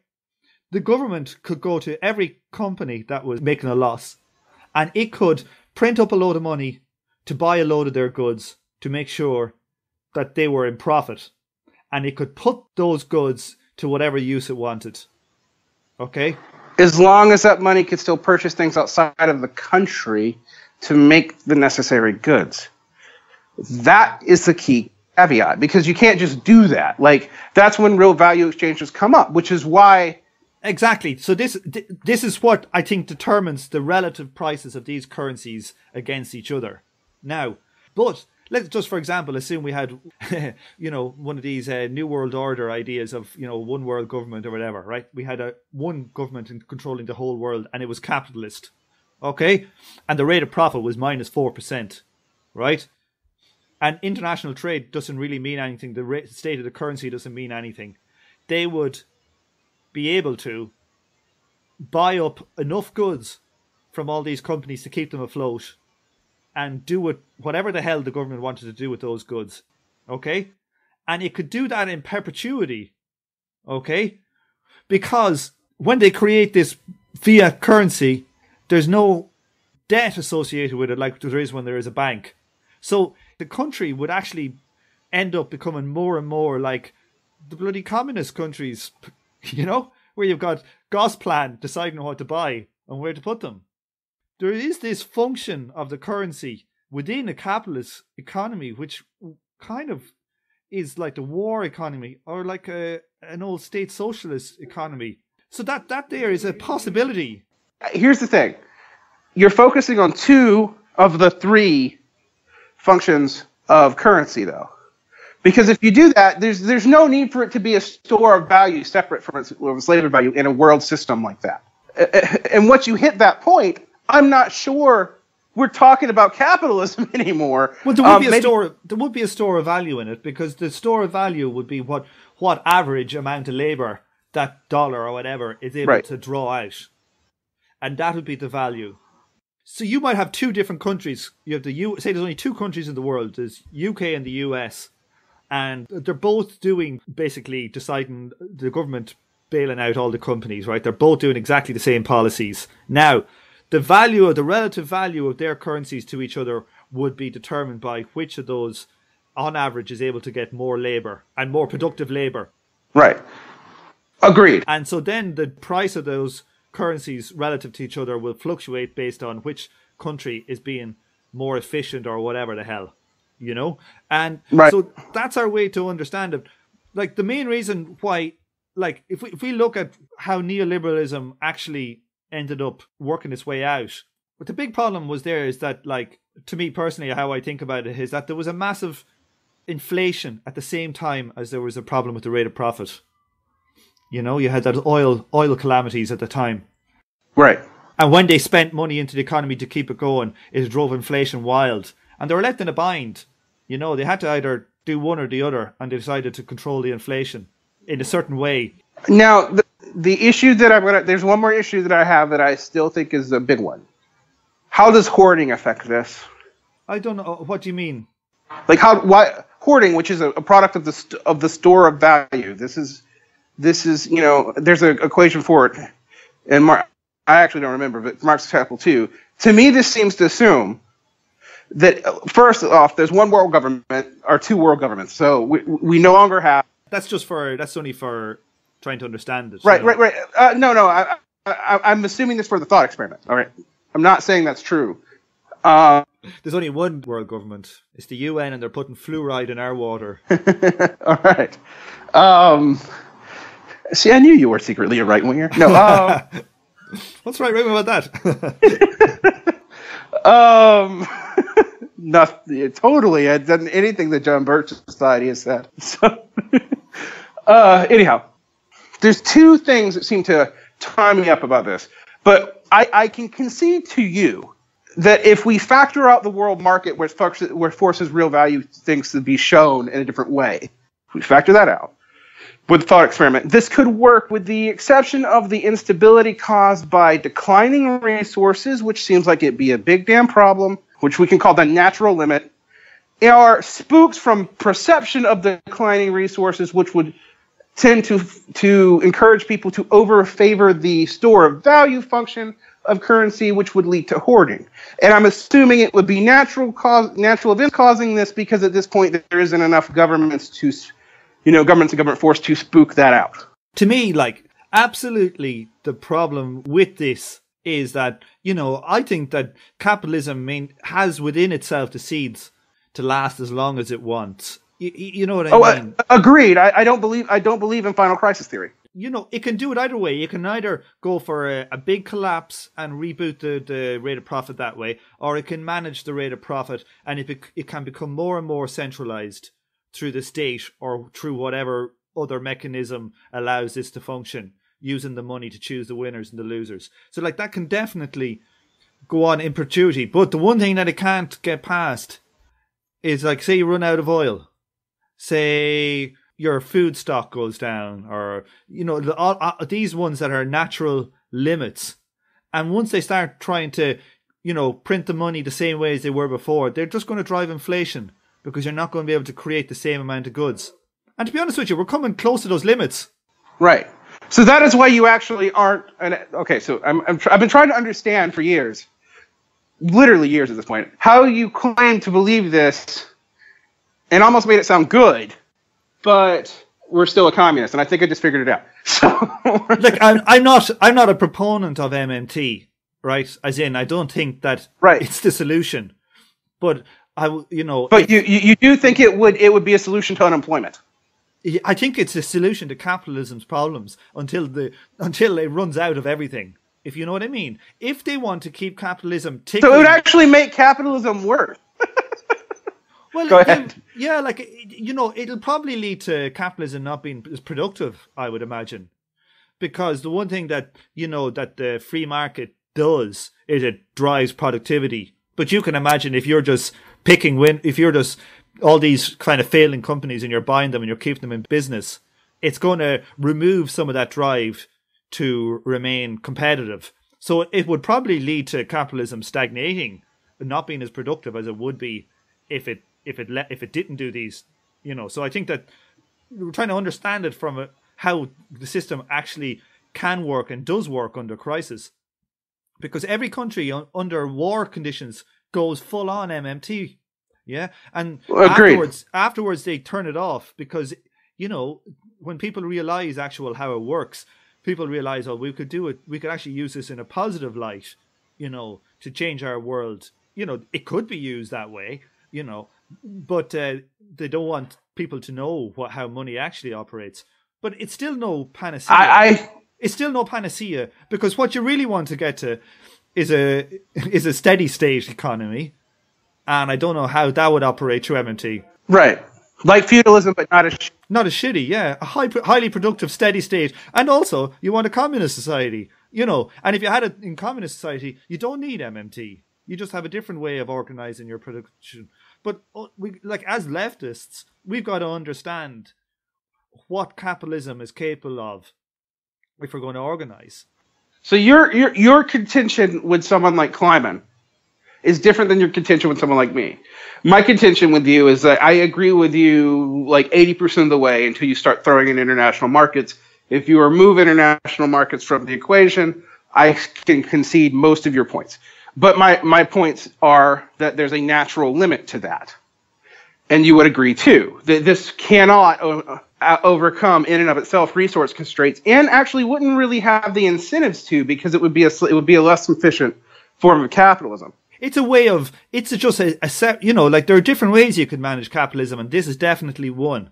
the government could go to every company that was making a loss and it could print up a load of money to buy a load of their goods to make sure that they were in profit and it could put those goods to whatever use it wanted. Okay? As long as that money could still purchase things outside of the country to make the necessary goods. That is the key caveat because you can't just do that. Like, that's when real value exchanges come up, which is why Exactly. So this this is what I think determines the relative prices of these currencies against each other. Now, but let's just for example assume we had you know one of these uh, new world order ideas of you know one world government or whatever right? We had a one government in controlling the whole world and it was capitalist okay? And the rate of profit was minus 4% right? And international trade doesn't really mean anything. The rate, state of the currency doesn't mean anything. They would be able to buy up enough goods from all these companies to keep them afloat and do it whatever the hell the government wanted to do with those goods. Okay? And it could do that in perpetuity. Okay? Because when they create this fiat currency, there's no debt associated with it like there is when there is a bank. So the country would actually end up becoming more and more like the bloody communist countries you know, where you've got Gosplan deciding what to buy and where to put them. There is this function of the currency within a capitalist economy, which kind of is like the war economy or like a an old state socialist economy. So that that there is a possibility. Uh, here's the thing: you're focusing on two of the three functions of currency, though. Because if you do that, there's there's no need for it to be a store of value separate from its, its labor value in a world system like that. Uh, uh, and once you hit that point, I'm not sure we're talking about capitalism anymore. Well, there would um, be a maybe, store. There would be a store of value in it because the store of value would be what what average amount of labor that dollar or whatever is able right. to draw out, and that would be the value. So you might have two different countries. You have the U. Say there's only two countries in the world. There's UK and the US and they're both doing basically deciding the government bailing out all the companies, right? They're both doing exactly the same policies. Now, the value of the relative value of their currencies to each other would be determined by which of those, on average, is able to get more labor and more productive labor. Right. Agreed. And so then the price of those currencies relative to each other will fluctuate based on which country is being more efficient or whatever the hell you know? And right. so that's our way to understand it. Like the main reason why, like, if we, if we look at how neoliberalism actually ended up working its way out, but the big problem was there is that, like, to me personally, how I think about it is that there was a massive inflation at the same time as there was a problem with the rate of profit. You know, you had that oil oil calamities at the time. Right. And when they spent money into the economy to keep it going, it drove inflation wild. And they were left in a bind you know, they had to either do one or the other, and they decided to control the inflation in a certain way. Now, the, issue that I'm gonna there's one more issue that I have that I still think is a big one. How does hoarding affect this? I don't know. What do you mean? Like how why hoarding, which is a, a product of the st- of the store of value. This is this is you know there's an equation for it, and Mar- I actually don't remember, but Marx Capital two. To me, this seems to assume that uh, first off, there's one world government or two world governments. So we we no longer have That's just for. That's only for trying to understand it. right, you know. right, right. Uh, no, no. I, I, I'm assuming this for the thought experiment. All right. I'm not saying that's true. Uh, There's only one world government. It's the UN, and they're putting fluoride in our water. all right. Um, see, I knew you were secretly a right winger. No. Um, What's right wrong about that? Um, nothing. Totally. I've done anything that John Birch Society has said. So, uh, anyhow, there's two things that seem to tie me up about this. But I, I can concede to you that if we factor out the world market where, forces, where forces real value things to be shown in a different way, if we factor that out, with the thought experiment. This could work with the exception of the instability caused by declining resources, which seems like it'd be a big damn problem, which we can call the natural limit, or spooks from perception of the declining resources, which would tend to to encourage people to over favor the store of value function of currency, which would lead to hoarding. And I'm assuming it would be natural cause natural events causing this because at this point there isn't enough governments to you know, governments and government force to spook that out. to me, like, absolutely the problem with this is that, you know, I think that capitalism main, has within itself the seeds to last as long as it wants. You, you know what I Oh, uh, mean? agreed. I, I don't believe I don't believe in final crisis theory. you know, it can do it either way. You can either go for a, a big collapse and reboot the, the rate of profit that way, or it can manage the rate of profit and it, bec- it can become more and more centralized through the state or through whatever other mechanism allows this to function, using the money to choose the winners and the losers. So, like, that can definitely go on in perpetuity. But the one thing that it can't get past is, like, say you run out of oil say your food stock goes down or you know all, uh, these ones that are natural limits and once they start trying to you know print the money the same way as they were before they're just going to drive inflation because you're not going to be able to create the same amount of goods and to be honest with you we're coming close to those limits Right. So that is why you actually aren't. An, okay. So I'm, I'm tr- I've been trying to understand for years, literally years at this point, how you claim to believe this, and almost made it sound good, but we're still a communist, and I think I just figured it out. So like I'm, I'm not i'm not a proponent of mmt right as in i don't think that Right. it's the solution but I you know But you, you you do think it would it would be a solution to unemployment? I think it's a solution to capitalism's problems until the until it runs out of everything. If you know what I mean. If they want to keep capitalism ticking, So it would actually make capitalism work. well, Go ahead. Yeah, like you know, it'll probably lead to capitalism not being as productive. I would imagine, because the one thing that you know that the free market does is it drives productivity. But you can imagine if you're just picking win, if you're just all these kind of failing companies and you're buying them and you're keeping them in business, it's going to remove some of that drive to remain competitive. So it would probably lead to capitalism stagnating, not being as productive as it would be if it if it let if it didn't do these, you know. So I think that we're trying to understand it from a, how the system actually can work and does work under crisis, because every country un, under war conditions goes full on MMT, yeah, and Agreed. afterwards afterwards they turn it off because you know when people realize actual how it works, people realize oh we could do it, we could actually use this in a positive light, you know, to change our world. You know, it could be used that way, you know, but uh, they don't want people to know what how money actually operates. But it's still no panacea. I, I it's still no panacea because what you really want to get to is a is a steady state economy, and I don't know how that would operate through MMT. right like feudalism, but not as Not as shitty, yeah, a high, highly productive, steady state, and also you want a communist society, you know. And if you had it in communist society, you don't need MMT. You just have a different way of organizing your production. But uh, we, like as leftists, we've got to understand what capitalism is capable of if we're going to organize. So your your your contention with someone like Kliman is different than your contention with someone like me. My contention with you is that I agree with you like 80% of the way until you start throwing in international markets. If you remove international markets from the equation, I can concede most of your points. But my, my points are that there's a natural limit to that. And you would agree too that this cannot uh, uh, overcome in and of itself resource constraints and actually wouldn't really have the incentives to because it would be a, it would be a less efficient form of capitalism. It's a way of it's just a, a set. You know, like there are different ways you could manage capitalism, and this is definitely one.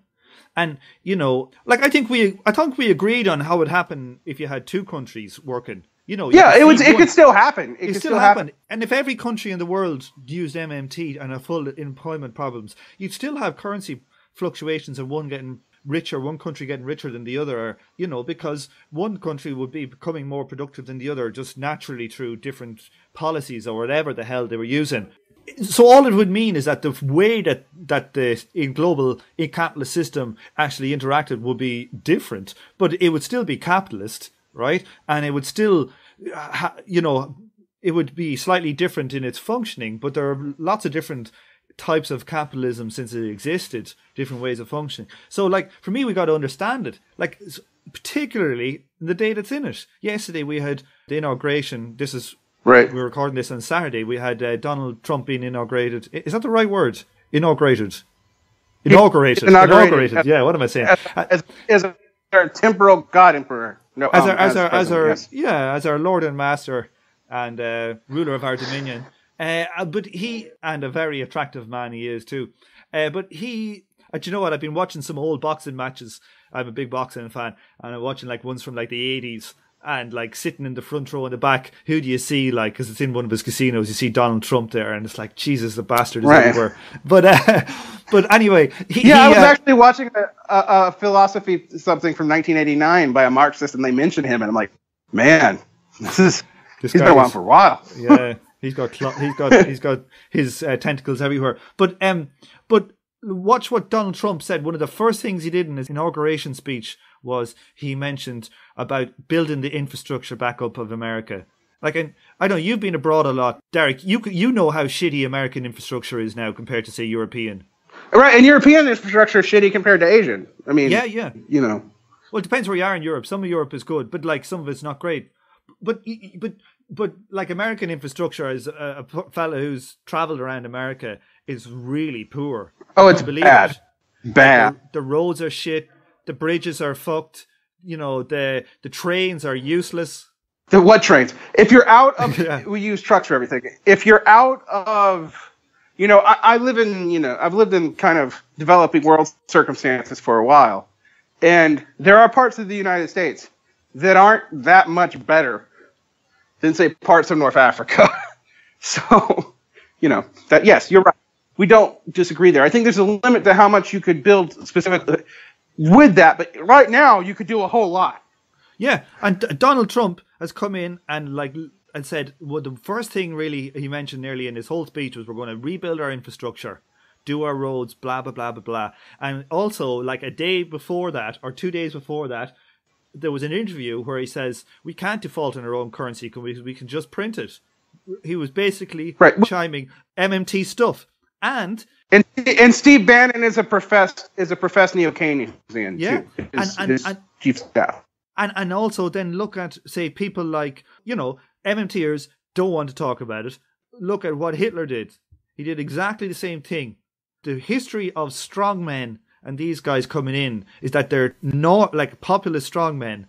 And you know, like I think we, I think we agreed on how it happened if you had two countries working. You know, you yeah, it would. It could still happen. It, it could still, happen. happen. And if every country in the world used MMT and a full employment problems, you'd still have currency fluctuations and one getting richer, one country getting richer than the other, you know, because one country would be becoming more productive than the other just naturally through different policies or whatever the hell they were using. So all it would mean is that the way that that the in global in capitalist system actually interacted would be different, but it would still be capitalist, right? And it would still, you know, it would be slightly different in its functioning, but there are lots of different types of capitalism since it existed, different ways of functioning. So, like, for me, we got to understand it. Like, particularly the day that's in it. Yesterday, we had the inauguration. This is right. We're recording this on Saturday. We had uh, Donald Trump being inaugurated. Is that the right word? Inaugurated. Inaugurated. Inaugurated. inaugurated. Yeah. What am I saying? As, as, as our temporal God Emperor. No, as um, our as, as our as our yes. yeah as our Lord and Master and uh, ruler of our dominion. Uh, uh, but he, and a very attractive man he is too. Uh, but he, uh, do you know what? I've been watching some old boxing matches. I'm a big boxing fan, and I'm watching like ones from like the 80s. And like sitting in the front row in the back, who do you see? Like, because it's in one of his casinos, you see Donald Trump there, and it's like Jesus, the bastard is right. everywhere. But, uh, but anyway, he, yeah, he, I was uh, actually watching a, a, a philosophy something from 1989 by a Marxist, and they mentioned him, and I'm like, man, this is this he's been around for a while. Yeah. He's got cl- he's got he's got his uh, tentacles everywhere. But um, but watch what Donald Trump said. One of the first things he did in his inauguration speech was he mentioned about building the infrastructure back up of America. Like, and I know you've been abroad a lot, Derick. You you know how shitty American infrastructure is now compared to say European. Right, and European infrastructure is shitty compared to Asian. I mean, yeah, yeah. You know, well, it depends where you are in Europe. Some of Europe is good, but like some of it's not great. But but but like American infrastructure, as uh, a, a fellow who's traveled around America, is really poor. Oh, it's bad. It. Bad. Like the, the, roads are shit. The bridges are fucked. You know the the trains are useless. The what trains? If you're out of, yeah. we use trucks for everything. If you're out of, you know, I, I live in, you know, I've lived in kind of developing world circumstances for a while, and there are parts of the United States that aren't that much better than say parts of North Africa. so, you know, that yes, you're right. We don't disagree there. I think there's a limit to how much you could build specifically with that, but right now you could do a whole lot. Yeah, and Donald Trump has come in and like and said, well, the first thing really he mentioned nearly in his whole speech was we're going to rebuild our infrastructure, do our roads, blah blah blah blah blah, and also like a day before that or two days before that, there was an interview where he says we can't default on our own currency because we can just print it. He was basically right. chiming MMT stuff, and and and Steve Bannon is a professed is a professed neo Keynesian yeah, too. And, and, and chief staff. And and also then look at say people like you know MMTers don't want to talk about it. Look at what Hitler did. He did exactly the same thing. The history of strongmen and these guys coming in is that they're not like populist strongmen.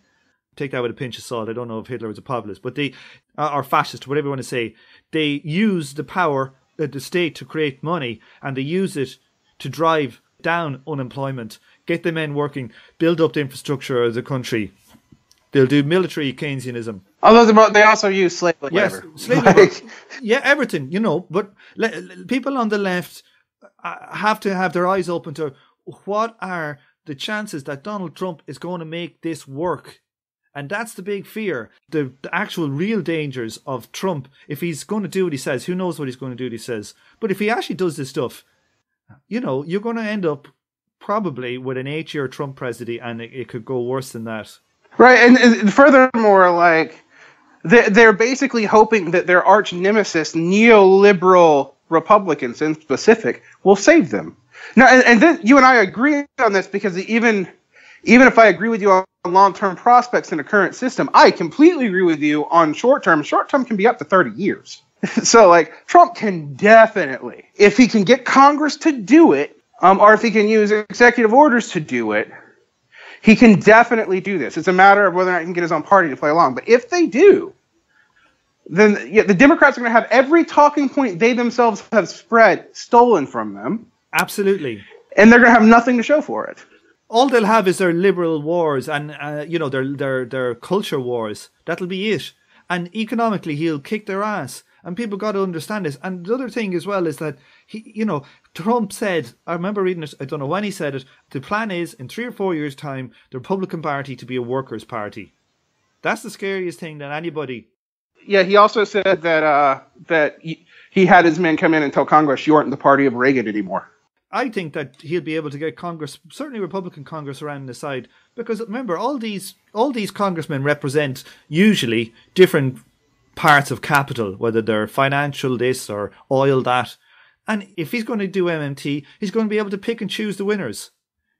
Take that with a pinch of salt. I don't know if Hitler was a populist, but they are fascist, whatever you want to say. They use the power the state to create money, and they use it to drive down unemployment, get the men working, build up the infrastructure of the country. They'll do military Keynesianism. Although they also use slave labor. Yes, slave labor. yeah, everything, you know. But people on the left uh, have to have their eyes open to what are the chances that Donald Trump is going to make this work? And that's the big fear. The, the actual real dangers of Trump, if he's going to do what he says, who knows what he's going to do what he says. But if he actually does this stuff, you know, you're going to end up probably with an eight year Trump presidency and it, it could go worse than that. Right, and, and furthermore, like they're, basically hoping that their arch nemesis, neoliberal Republicans in specific, will save them. Now, and, and you and I agree on this because even even if I agree with you on long-term prospects in the current system, I completely agree with you on short-term. Short-term can be up to 30 years. so, like, Trump can definitely, if he can get Congress to do it, um, or if he can use executive orders to do it, he can definitely do this. It's a matter of whether or not he can get his own party to play along. But if they do, then yeah, the Democrats are going to have every talking point they themselves have spread stolen from them. Absolutely. And they're going to have nothing to show for it. All they'll have is their liberal wars and uh, you know their their their culture wars. That'll be it. And economically, he'll kick their ass. And people got to understand this. And the other thing as well is that he, you know, Trump said, I remember reading it, I don't know when he said it, the plan is in three or four years' time, the Republican Party to be a workers' party. That's the scariest thing that anybody. Yeah, he also said that uh, that he, he had his men come in and tell Congress you aren't the party of Reagan anymore. I think that he'll be able to get Congress, certainly Republican Congress, around the side because remember, all these all these congressmen represent usually different parts of capital, whether they're financial this or oil that. And if he's going to do MMT, he's going to be able to pick and choose the winners.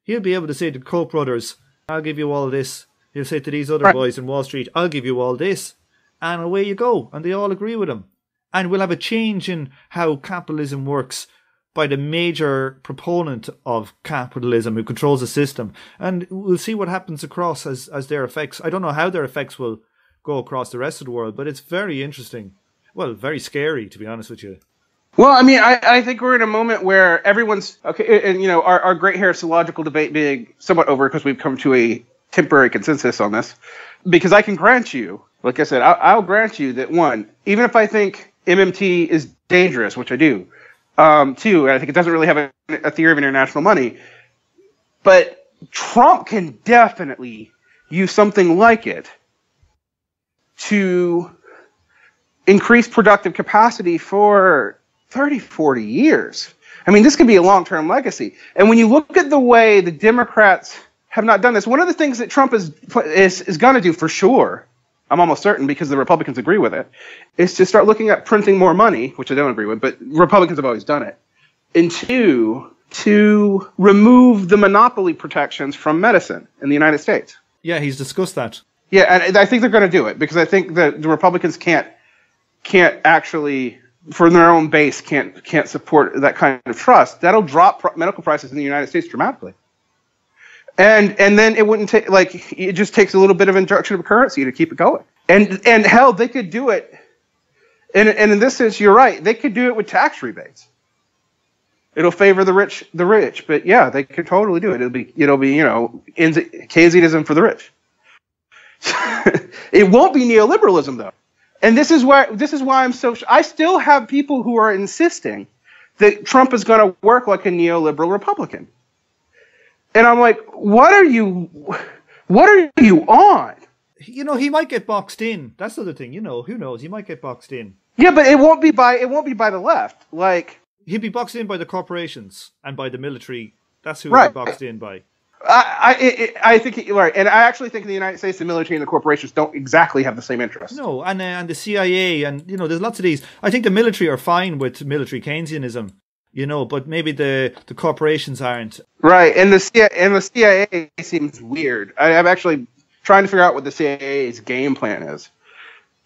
He'll be able to say to Koch brothers, I'll give you all this. He'll say to these other right. boys in Wall Street, I'll give you all this. And away you go. And they all agree with him. And we'll have a change in how capitalism works by the major proponent of capitalism who controls the system. And we'll see what happens across as, as their effects. I don't know how their effects will go across the rest of the world, but it's very interesting. Well, very scary, to be honest with you. Well, I mean, I, I think we're in a moment where everyone's okay, and you know, our, our great hairological debate being somewhat over because we've come to a temporary consensus on this. Because I can grant you, like I said, I'll, I'll grant you that one, even if I think MMT is dangerous, which I do, um, two, I think it doesn't really have a, a theory of international money, but Trump can definitely use something like it to increase productive capacity for 30, 40 years. I mean, this could be a long term legacy. And when you look at the way the Democrats have not done this, one of the things that Trump is, is, is going to do for sure, I'm almost certain because the Republicans agree with it, is to start looking at printing more money, which I don't agree with, but Republicans have always done it. And two, to remove the monopoly protections from medicine in the United States. Yeah, he's discussed that. Yeah, and I think they're going to do it because I think that the Republicans can't can't actually for their own base can't can't support that kind of trust, that'll drop medical prices in the United States dramatically. And and then it wouldn't take like it just takes a little bit of injection of currency to keep it going. And and hell, they could do it. And and in this sense, you're right. They could do it with tax rebates. It'll favor the rich, the rich. But yeah, they could totally do it. It'll be it'll be you know Keynesianism for the rich. it won't be neoliberalism though. And this is why this is why I'm so. I still have people who are insisting that Trump is going to work like a neoliberal Republican, and I'm like, what are you? What are you on? You know, he might get boxed in. That's the other thing. You know, who knows? He might get boxed in. Yeah, but it won't be by it won't be by the left. Like he'd be boxed in by the corporations and by the military. That's who right. he'll be boxed in by. I, I, I think right, and I actually think in the United States, the military and the corporations don't exactly have the same interests. No, and uh, and the CIA and you know, there's lots of these. I think the military are fine with military Keynesianism, you know, but maybe the the corporations aren't. Right, and the CIA, and the CIA seems weird. I, I'm actually trying to figure out what the CIA's game plan is,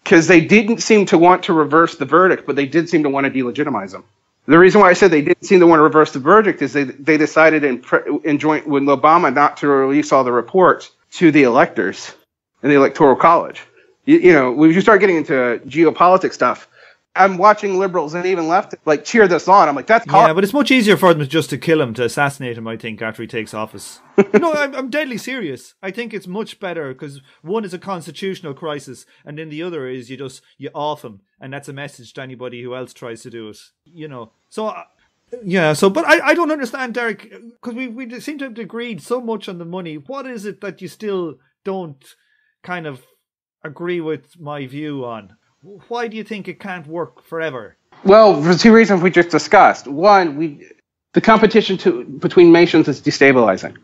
because they didn't seem to want to reverse the verdict, but they did seem to want to delegitimize them. The reason why I said they didn't seem to want to reverse the verdict is they they decided in in joint with Obama not to release all the reports to the electors in the electoral college. You, you know, when you start getting into geopolitics stuff, I'm watching liberals and even left like cheer this on. I'm like, that's hard. yeah, but it's much easier for them just to kill him, to assassinate him. I think after he takes office. no, I'm, I'm deadly serious. I think it's much better because one is a constitutional crisis, and then the other is you just you off him, and that's a message to anybody who else tries to do it. You know, so. Uh, yeah, so but I, I don't understand, Derick, because we we seem to have agreed so much on the money. What is it that you still don't kind of agree with my view on? Why do you think it can't work forever? Well, for two reasons we just discussed. One, we the competition to, between nations is destabilizing.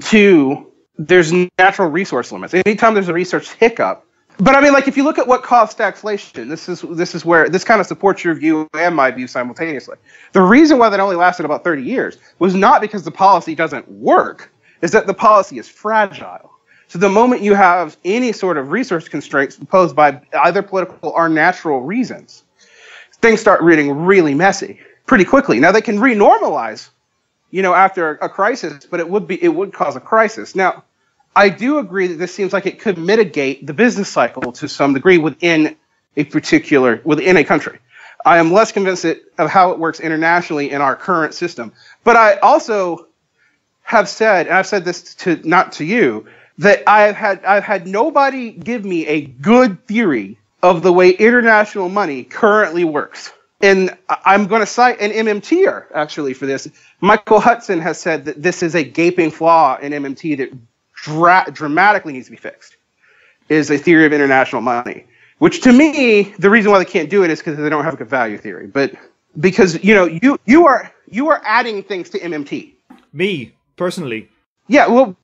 Two, there's natural resource limits. Anytime there's a research hiccup, but I mean, like if you look at what caused stagflation, this is this is where this kind of supports your view and my view simultaneously. The reason why that only lasted about 30 years was not because the policy doesn't work, is that the policy is fragile. So the moment you have any sort of resource constraints imposed by either political or natural reasons, things start getting really messy pretty quickly. Now they can renormalize, you know, after a crisis, but it would be it would cause a crisis. Now, I do agree that this seems like it could mitigate the business cycle to some degree within a particular within a country. I am less convinced of how it works internationally in our current system. But I also have said, and I've said this to not to you, that I've had I've had nobody give me a good theory of the way international money currently works. And I'm going to cite an MMTer actually for this. Michael Hudson has said that this is a gaping flaw in MMT that dra- dramatically needs to be fixed. Is a theory of international money, which to me, the reason why they can't do it is because they don't have a good value theory. But because you know you you are you are adding things to MMT. Me personally. Yeah, well,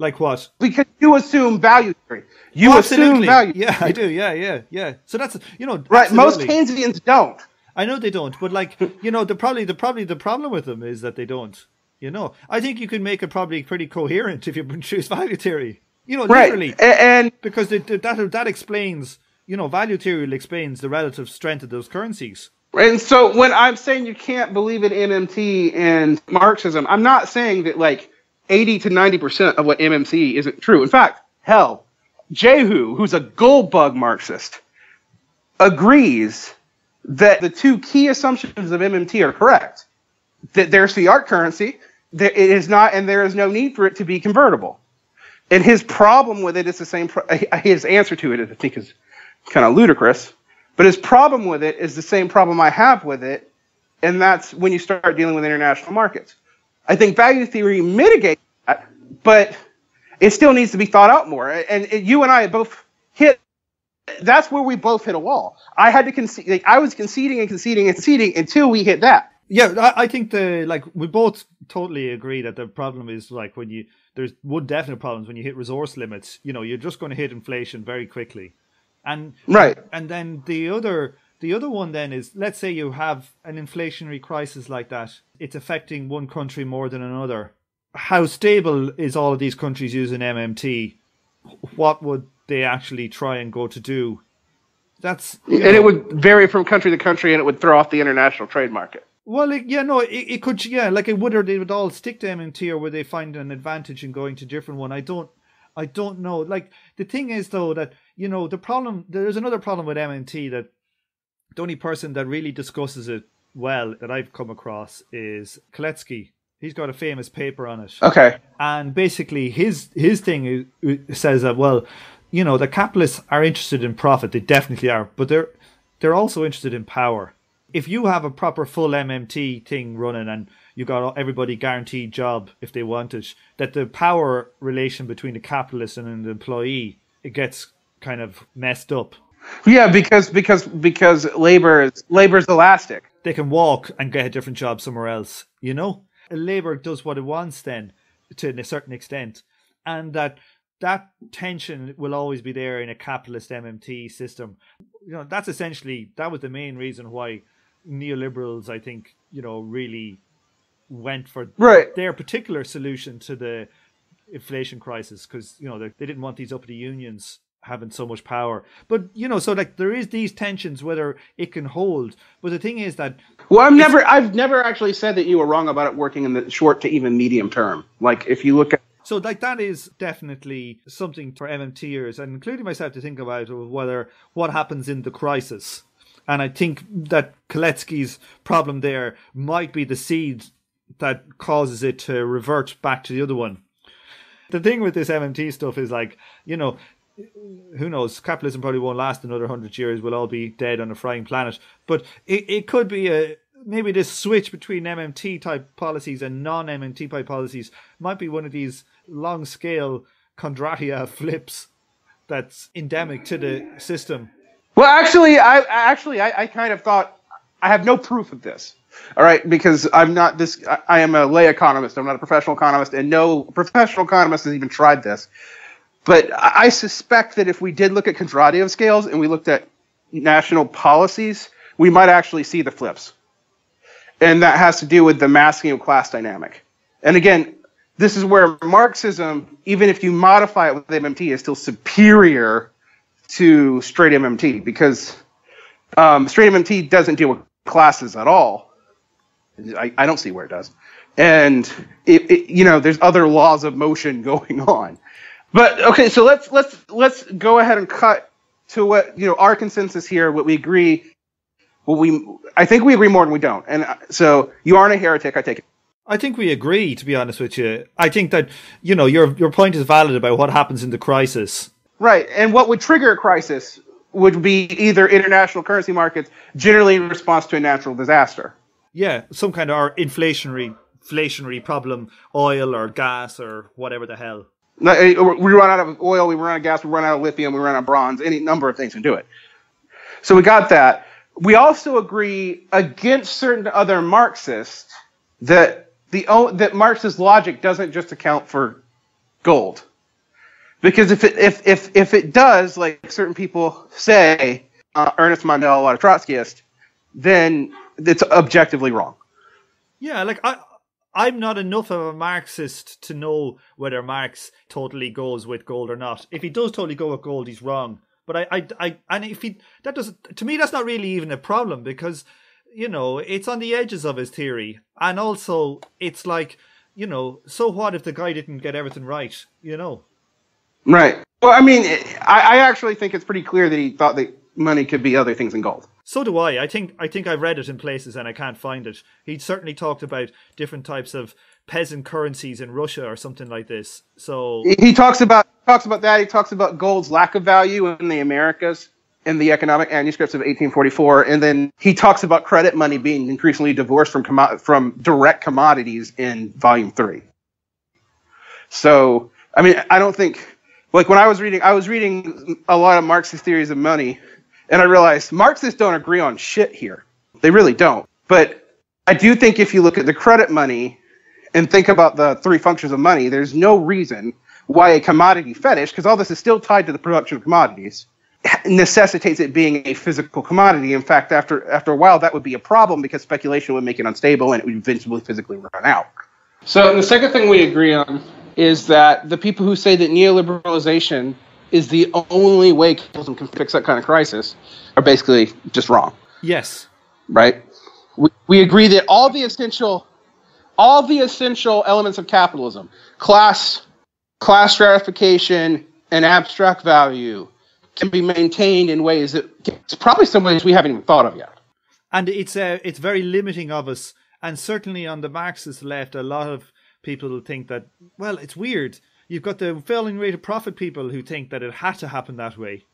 like what? Because you assume value theory. You Oh, assume absolutely. value. Yeah, I do. Yeah, yeah, yeah. So that's you know Right. Most. Keynesians don't. I know they don't, but like you know, the probably the probably the problem with them is that they don't. You know, I think you can make it probably pretty coherent if you choose value theory. You know, Right. literally, And because it, that that explains. You know, value theory explains the relative strength of those currencies. And so when I'm saying you can't believe in MMT and Marxism, I'm not saying that like 80 to 90% of what MMT isn't true. In fact, hell, Jehu, who's a gold bug Marxist, agrees that the two key assumptions of MMT are correct. That there's the art currency, that it is not, and there is no need for it to be convertible. And his problem with it is the same, pro- his answer to it, I think, is kind of ludicrous. But his problem with it is the same problem I have with it, and that's when you start dealing with international markets. I think value theory mitigates that, but it still needs to be thought out more. And it- you and I both hit. That's where we both hit a wall. I had to concede. Like, I was conceding and conceding and conceding until we hit that. Yeah, I, I think the like we both totally agree that the problem is like when you there's one definite problems when you hit resource limits. You know, you're just going to hit inflation very quickly, and Right. and then the other the other one then is let's say you have an inflationary crisis like that. It's affecting one country more than another. How stable is all of these countries using MMT? What would they actually try and go to do? That's And know- it would vary from country to country, and it would throw off the international trade market. Well, it, yeah, no, it, it could, yeah, like it would, or they would all stick to MMT, or would they find an advantage in going to different one? I don't, I don't know. Like the thing is, though, that you know the problem. There's another problem with MMT that the only person that really discusses it well that I've come across is Kalecki. He's got a famous paper on it Okay. and basically his his thing says that well, you know, the capitalists are interested in profit. They definitely are, but they're they're also interested in power. If you have a proper full MMT thing running and you got everybody guaranteed job if they want it, that the power relation between the capitalist and the employee it gets kind of messed up. Yeah, because because because labor is labor is elastic. they can walk and get a different job somewhere else. You know, labor does what it wants then, to a certain extent, and that that tension will always be there in a capitalist MMT system. You know, that's essentially that was the main reason why neoliberals, I think, you know, really went for Right. their particular solution to the inflation crisis because you know they, they didn't want these uppity unions having so much power but you know so like there is these tensions whether it can hold but the thing is that Well, I'm never I've never actually said that you were wrong about it working in the short to even medium term. Like if you look at So, like that is definitely something for MMTers, and including myself, to think about whether what happens in the crisis. And I think that Kalecki's problem there might be the seed that causes it to revert back to the other one. The thing with this MMT stuff is like, you know, who knows? Capitalism probably won't last another hundred years. We'll all be dead on a frying planet. But it, it could be a maybe this switch between MMT type policies and non MMT type policies might be one of these long scale Kondratiev flips that's endemic to the system. Well, actually, I actually I, I kind of thought I have no proof of this. All right, because I'm not this. I, I am a lay economist. I'm not a professional economist, and no professional economist has even tried this. But I, suspect that if we did look at Kondratiev scales and we looked at national policies, we might actually see the flips, and that has to do with the masking of class dynamic. And again, this is where Marxism, even if you modify it with MMT, is still superior to straight MMT because um, straight MMT doesn't deal with classes at all. I, I don't see where it does. And it, it, you know, there's other laws of motion going on. But okay, so let's let's let's go ahead and cut to what you know our consensus here. What we agree, what we I think we agree more than we don't. And uh, so you aren't a heretic. I take it. I think we agree. To be honest with you, I think that you know your your point is valid about what happens in the crisis. Right, and what would trigger a crisis would be either international currency markets, generally in response to a natural disaster. Yeah, some kind of inflationary inflationary problem, oil or gas or whatever the hell. Eh, we run out of oil, we run out of gas, we run out of lithium, we run out of bronze, any number of things can do it. So we got that. We also agree against certain other Marxists that the that Marxist logic doesn't just account for gold. Because if it if if if it does, like certain people say, uh, Ernest Mandel, a lot of Trotskyists, then it's objectively wrong. Yeah, like I I'm not enough of a Marxist to know whether Marx totally goes with gold or not. If he does totally go with gold, he's wrong. But I, I, I and if he that doesn't to me, that's not really even a problem because you know it's on the edges of his theory, and also it's like you know, so what if the guy didn't get everything right? You know. Right. Well, I mean, I, I actually think it's pretty clear that he thought that money could be other things than gold. So do I. I think I think I've read it in places and I can't find it. He certainly talked about different types of peasant currencies in Russia or something like this. So he talks about talks about that. He talks about gold's lack of value in the Americas in the economic manuscripts of 1844, and then he talks about credit money being increasingly divorced from commo- from direct commodities in Volume Three. So I mean, I don't think like when I was reading, I was reading a lot of Marxist theories of money, and I realized Marxists don't agree on shit here. They really don't. But I do think if you look at the credit money and think about the three functions of money, there's no reason why a commodity fetish, because all this is still tied to the production of commodities, necessitates it being a physical commodity. In fact, after after a while, that would be a problem because speculation would make it unstable and it would eventually physically run out. So, the second thing we agree on is that the people who say that neoliberalization is the only way capitalism can fix that kind of crisis are basically just wrong. Yes. Right? We, we agree that all the essential all the essential elements of capitalism, class class stratification and abstract value can be maintained in ways that it's probably some ways we haven't even thought of yet. And it's uh, it's very limiting of us and certainly on the Marxist left a lot of people think that, well, it's weird. You've got the failing rate of profit people who think that it had to happen that way.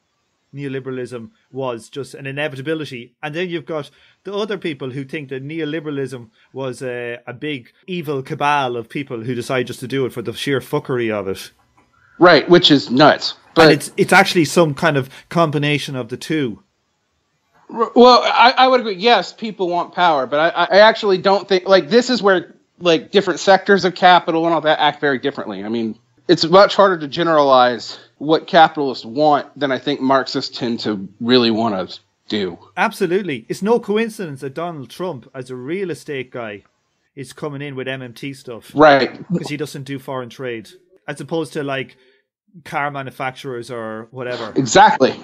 Neoliberalism was just an inevitability. And then you've got the other people who think that neoliberalism was a, a big evil cabal of people who decide just to do it for the sheer fuckery of it. Right, which is nuts. But and it's it's actually some kind of combination of the two. Well, I, I would agree. Yes, people want power, but I, I actually don't think like this is where like different sectors of capital and all that act very differently. I mean, it's much harder to generalize what capitalists want than I think Marxists tend to really want to do. Absolutely. It's no coincidence that Donald Trump, as a real estate guy, is coming in with MMT stuff. Right. Because he doesn't do foreign trade, as opposed to like car manufacturers or whatever. Exactly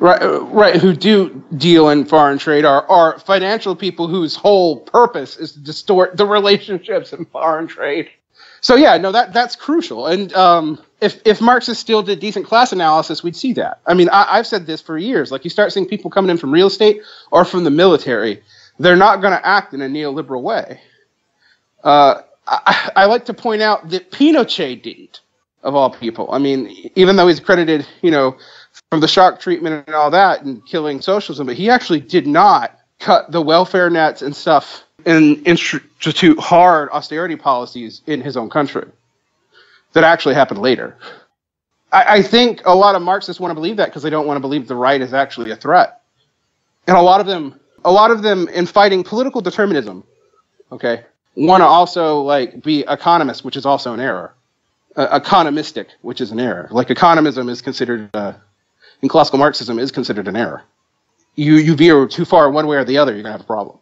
right, right, who do deal in foreign trade are, are financial people whose whole purpose is to distort the relationships in foreign trade. So yeah, no, that that's crucial. And um, if if Marxists still did decent class analysis, we'd see that. I mean, I, have said this for years. Like you start seeing people coming in from real estate or from the military, they're not going to act in a neoliberal way. Uh, I, I like to point out that Pinochet didn't, of all people. I mean, even though he's credited, you know, from the shock treatment and all that and killing socialism, but he actually did not cut the welfare nets and stuff and institute hard austerity policies in his own country. That actually happened later. I, I think a lot of Marxists want to believe that because they don't want to believe the right is actually a threat. And a lot of them a lot of them in fighting political determinism, okay, want to also like be economists, which is also an error. Uh, economistic, which is an error. Like economism is considered uh, in classical Marxism is considered an error. You you veer too far one way or the other, you're gonna have a problem.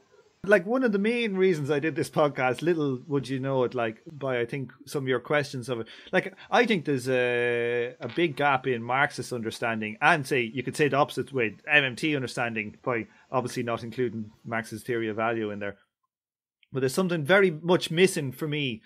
Like one of the main reasons I did this podcast, little would you know it, like by I think some of your questions of it. Like I think there's a a big gap in Marxist understanding, and say you could say the opposite way, MMT understanding by obviously not including Marx's theory of value in there. But there's something very much missing for me,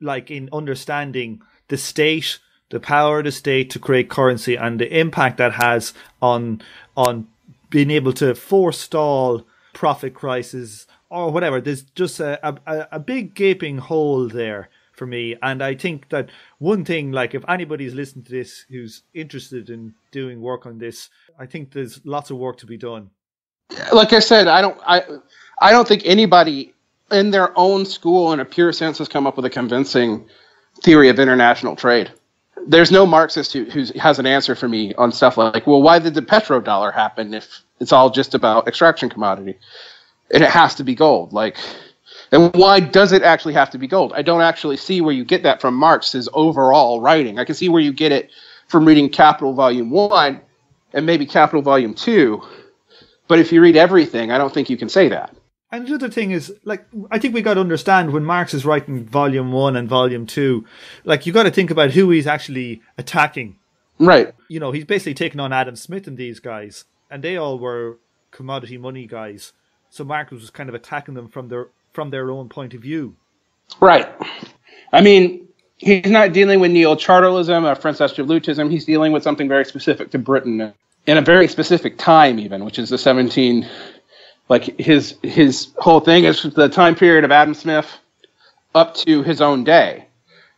like in understanding the state, the power of the state to create currency, and the impact that has on on being able to forestall profit crisis or whatever. There's just a, a, a big gaping hole there for me. And I think that one thing, like if anybody's listening to this who's interested in doing work on this, I think there's lots of work to be done. Like I said, I don't I I don't think anybody in their own school in a pure sense has come up with a convincing theory of international trade. There's no Marxist who who has an answer for me on stuff like, well, why did the petrodollar happen if it's all just about extraction commodity? And it has to be gold. Like, and why does it actually have to be gold? I don't actually see where you get that from Marx's overall writing. I can see where you get it from reading Capital Volume 1 and maybe Capital Volume 2. But if you read everything, I don't think you can say that. And the other thing is, like, I think we got to understand when Marx is writing Volume 1 and Volume 2, like, you got to think about who he's actually attacking. Right. You know, he's basically taking on Adam Smith and these guys, and they all were commodity money guys. So Marx was kind of attacking them from their from their own point of view. Right. I mean, he's not dealing with neo-chartalism uh, or French absolutism. He's dealing with something very specific to Britain in a very specific time, even, which is the 17. Like his his whole thing is the time period of Adam Smith up to his own day,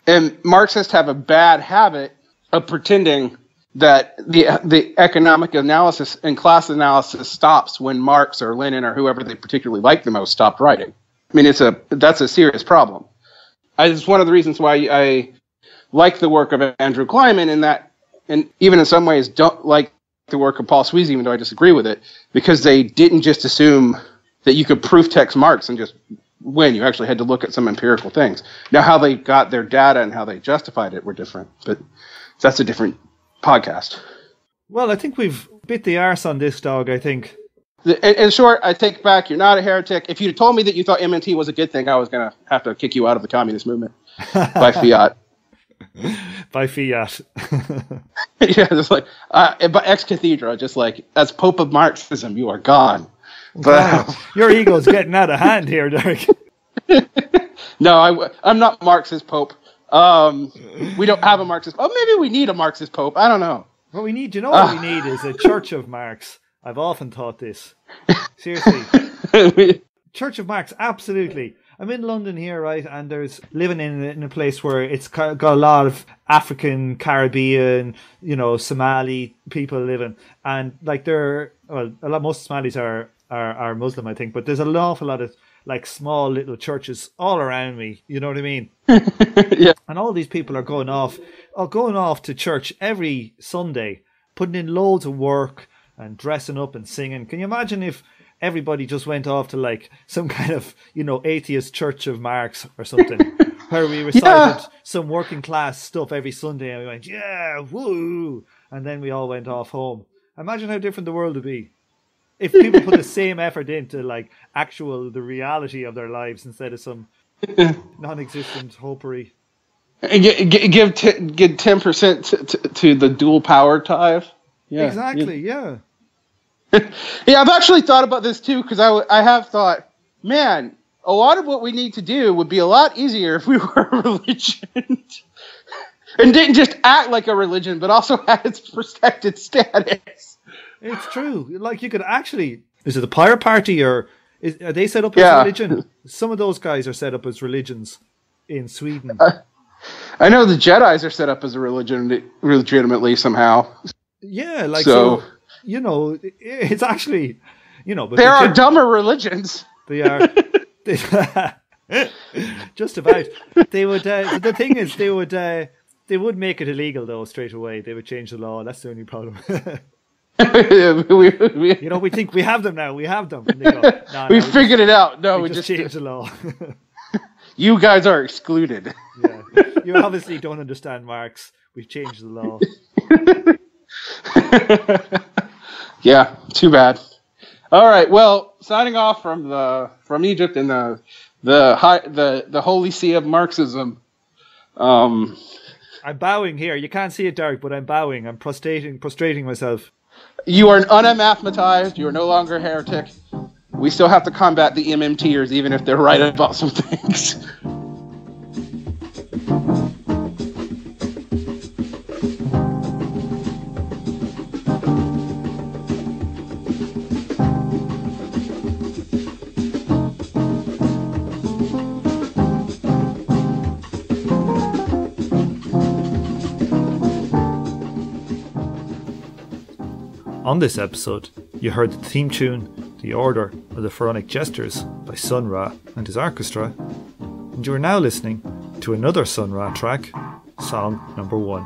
and Marxists have a bad habit of pretending that the the economic analysis and class analysis stops when Marx or Lenin or whoever they particularly like the most stopped writing. I mean, it's a that's a serious problem. I, it's one of the reasons why I like the work of Andrew Kliman in that, and even in some ways don't like the work of Paul Sweezy, even though I disagree with it, because they didn't just assume that you could proof text Marx and just win. You actually had to look at some empirical things. Now, how they got their data and how they justified it were different, but that's a different podcast. Well, I think we've bit the arse on this dog. I think. In, short, I take back. You're not a heretic. If you told me that you thought MMT was a good thing, I was gonna have to kick you out of the communist movement by fiat. by fiat. yeah, just like uh, by ex cathedra, just like as Pope of Marxism, you are gone. But wow. your ego's getting out of hand here, Derick. no, I, I'm not Marxist Pope. Um, we don't have a Marxist. Oh, maybe we need a Marxist pope. I don't know. What we need, you know, what uh, we need is a Church of Marx. I've often thought this. Seriously, Church of Marx, absolutely. I'm in London here, right, and there's living in in a place where it's got a lot of African, Caribbean, you know, Somali people living, and like they're well, a lot most Somalis are are, are Muslim, I think, but there's an awful lot of like small little churches all around me. You know what I mean? yeah. And all these people are going off, are going off to church every Sunday, putting in loads of work and dressing up and singing. Can you imagine if everybody just went off to like some kind of you know atheist church of Marx or something, where we recited yeah. some working class stuff every Sunday, and we went yeah, woo, and then we all went off home. Imagine how different the world would be if people put the same effort into like actual the reality of their lives instead of some non-existent hopery. give t- give ten percent to the dual power tithe. Yeah, exactly. Yeah. yeah, I've actually thought about this too because I, w- I have thought, man, a lot of what we need to do would be a lot easier if we were a religion and didn't just act like a religion, but also had its protected status. It's true. Like you could actually. Is it the pirate party or is, are they set up as yeah. religion? Some of those guys are set up as religions in Sweden. Uh, I know the Jedi's are set up as a religion legitimately somehow. Yeah, like so, so you know, it's actually you know, but there the are dumber religions. They are. they, just about. They would. Uh, the thing is, they would. Uh, they would make it illegal though straight away. They would change the law. That's the only problem. we, we, You know, we think we have them now. We have them. Go, we no, figured it out. No, we we just just, changed the law. you guys are excluded. yeah. You obviously don't understand Marx. We've changed the law. yeah, too bad. All right, well, signing off from the from Egypt and the the high the the holy see of Marxism. Um, I'm bowing here. You can't see it, Derick, but I'm bowing. I'm prostrating, prostrating myself. You are unanathematized. You are no longer a heretic. We still have to combat the MMTers, even if they're right about some things. On this episode, you heard the theme tune, The Order of the Pharaonic Jesters by Sun Ra and his Arkestra, and you are now listening to another Sun Ra track, song number one.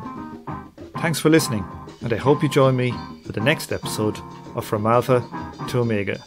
Thanks for listening, and I hope you join me for the next episode of From Alpha to Omega.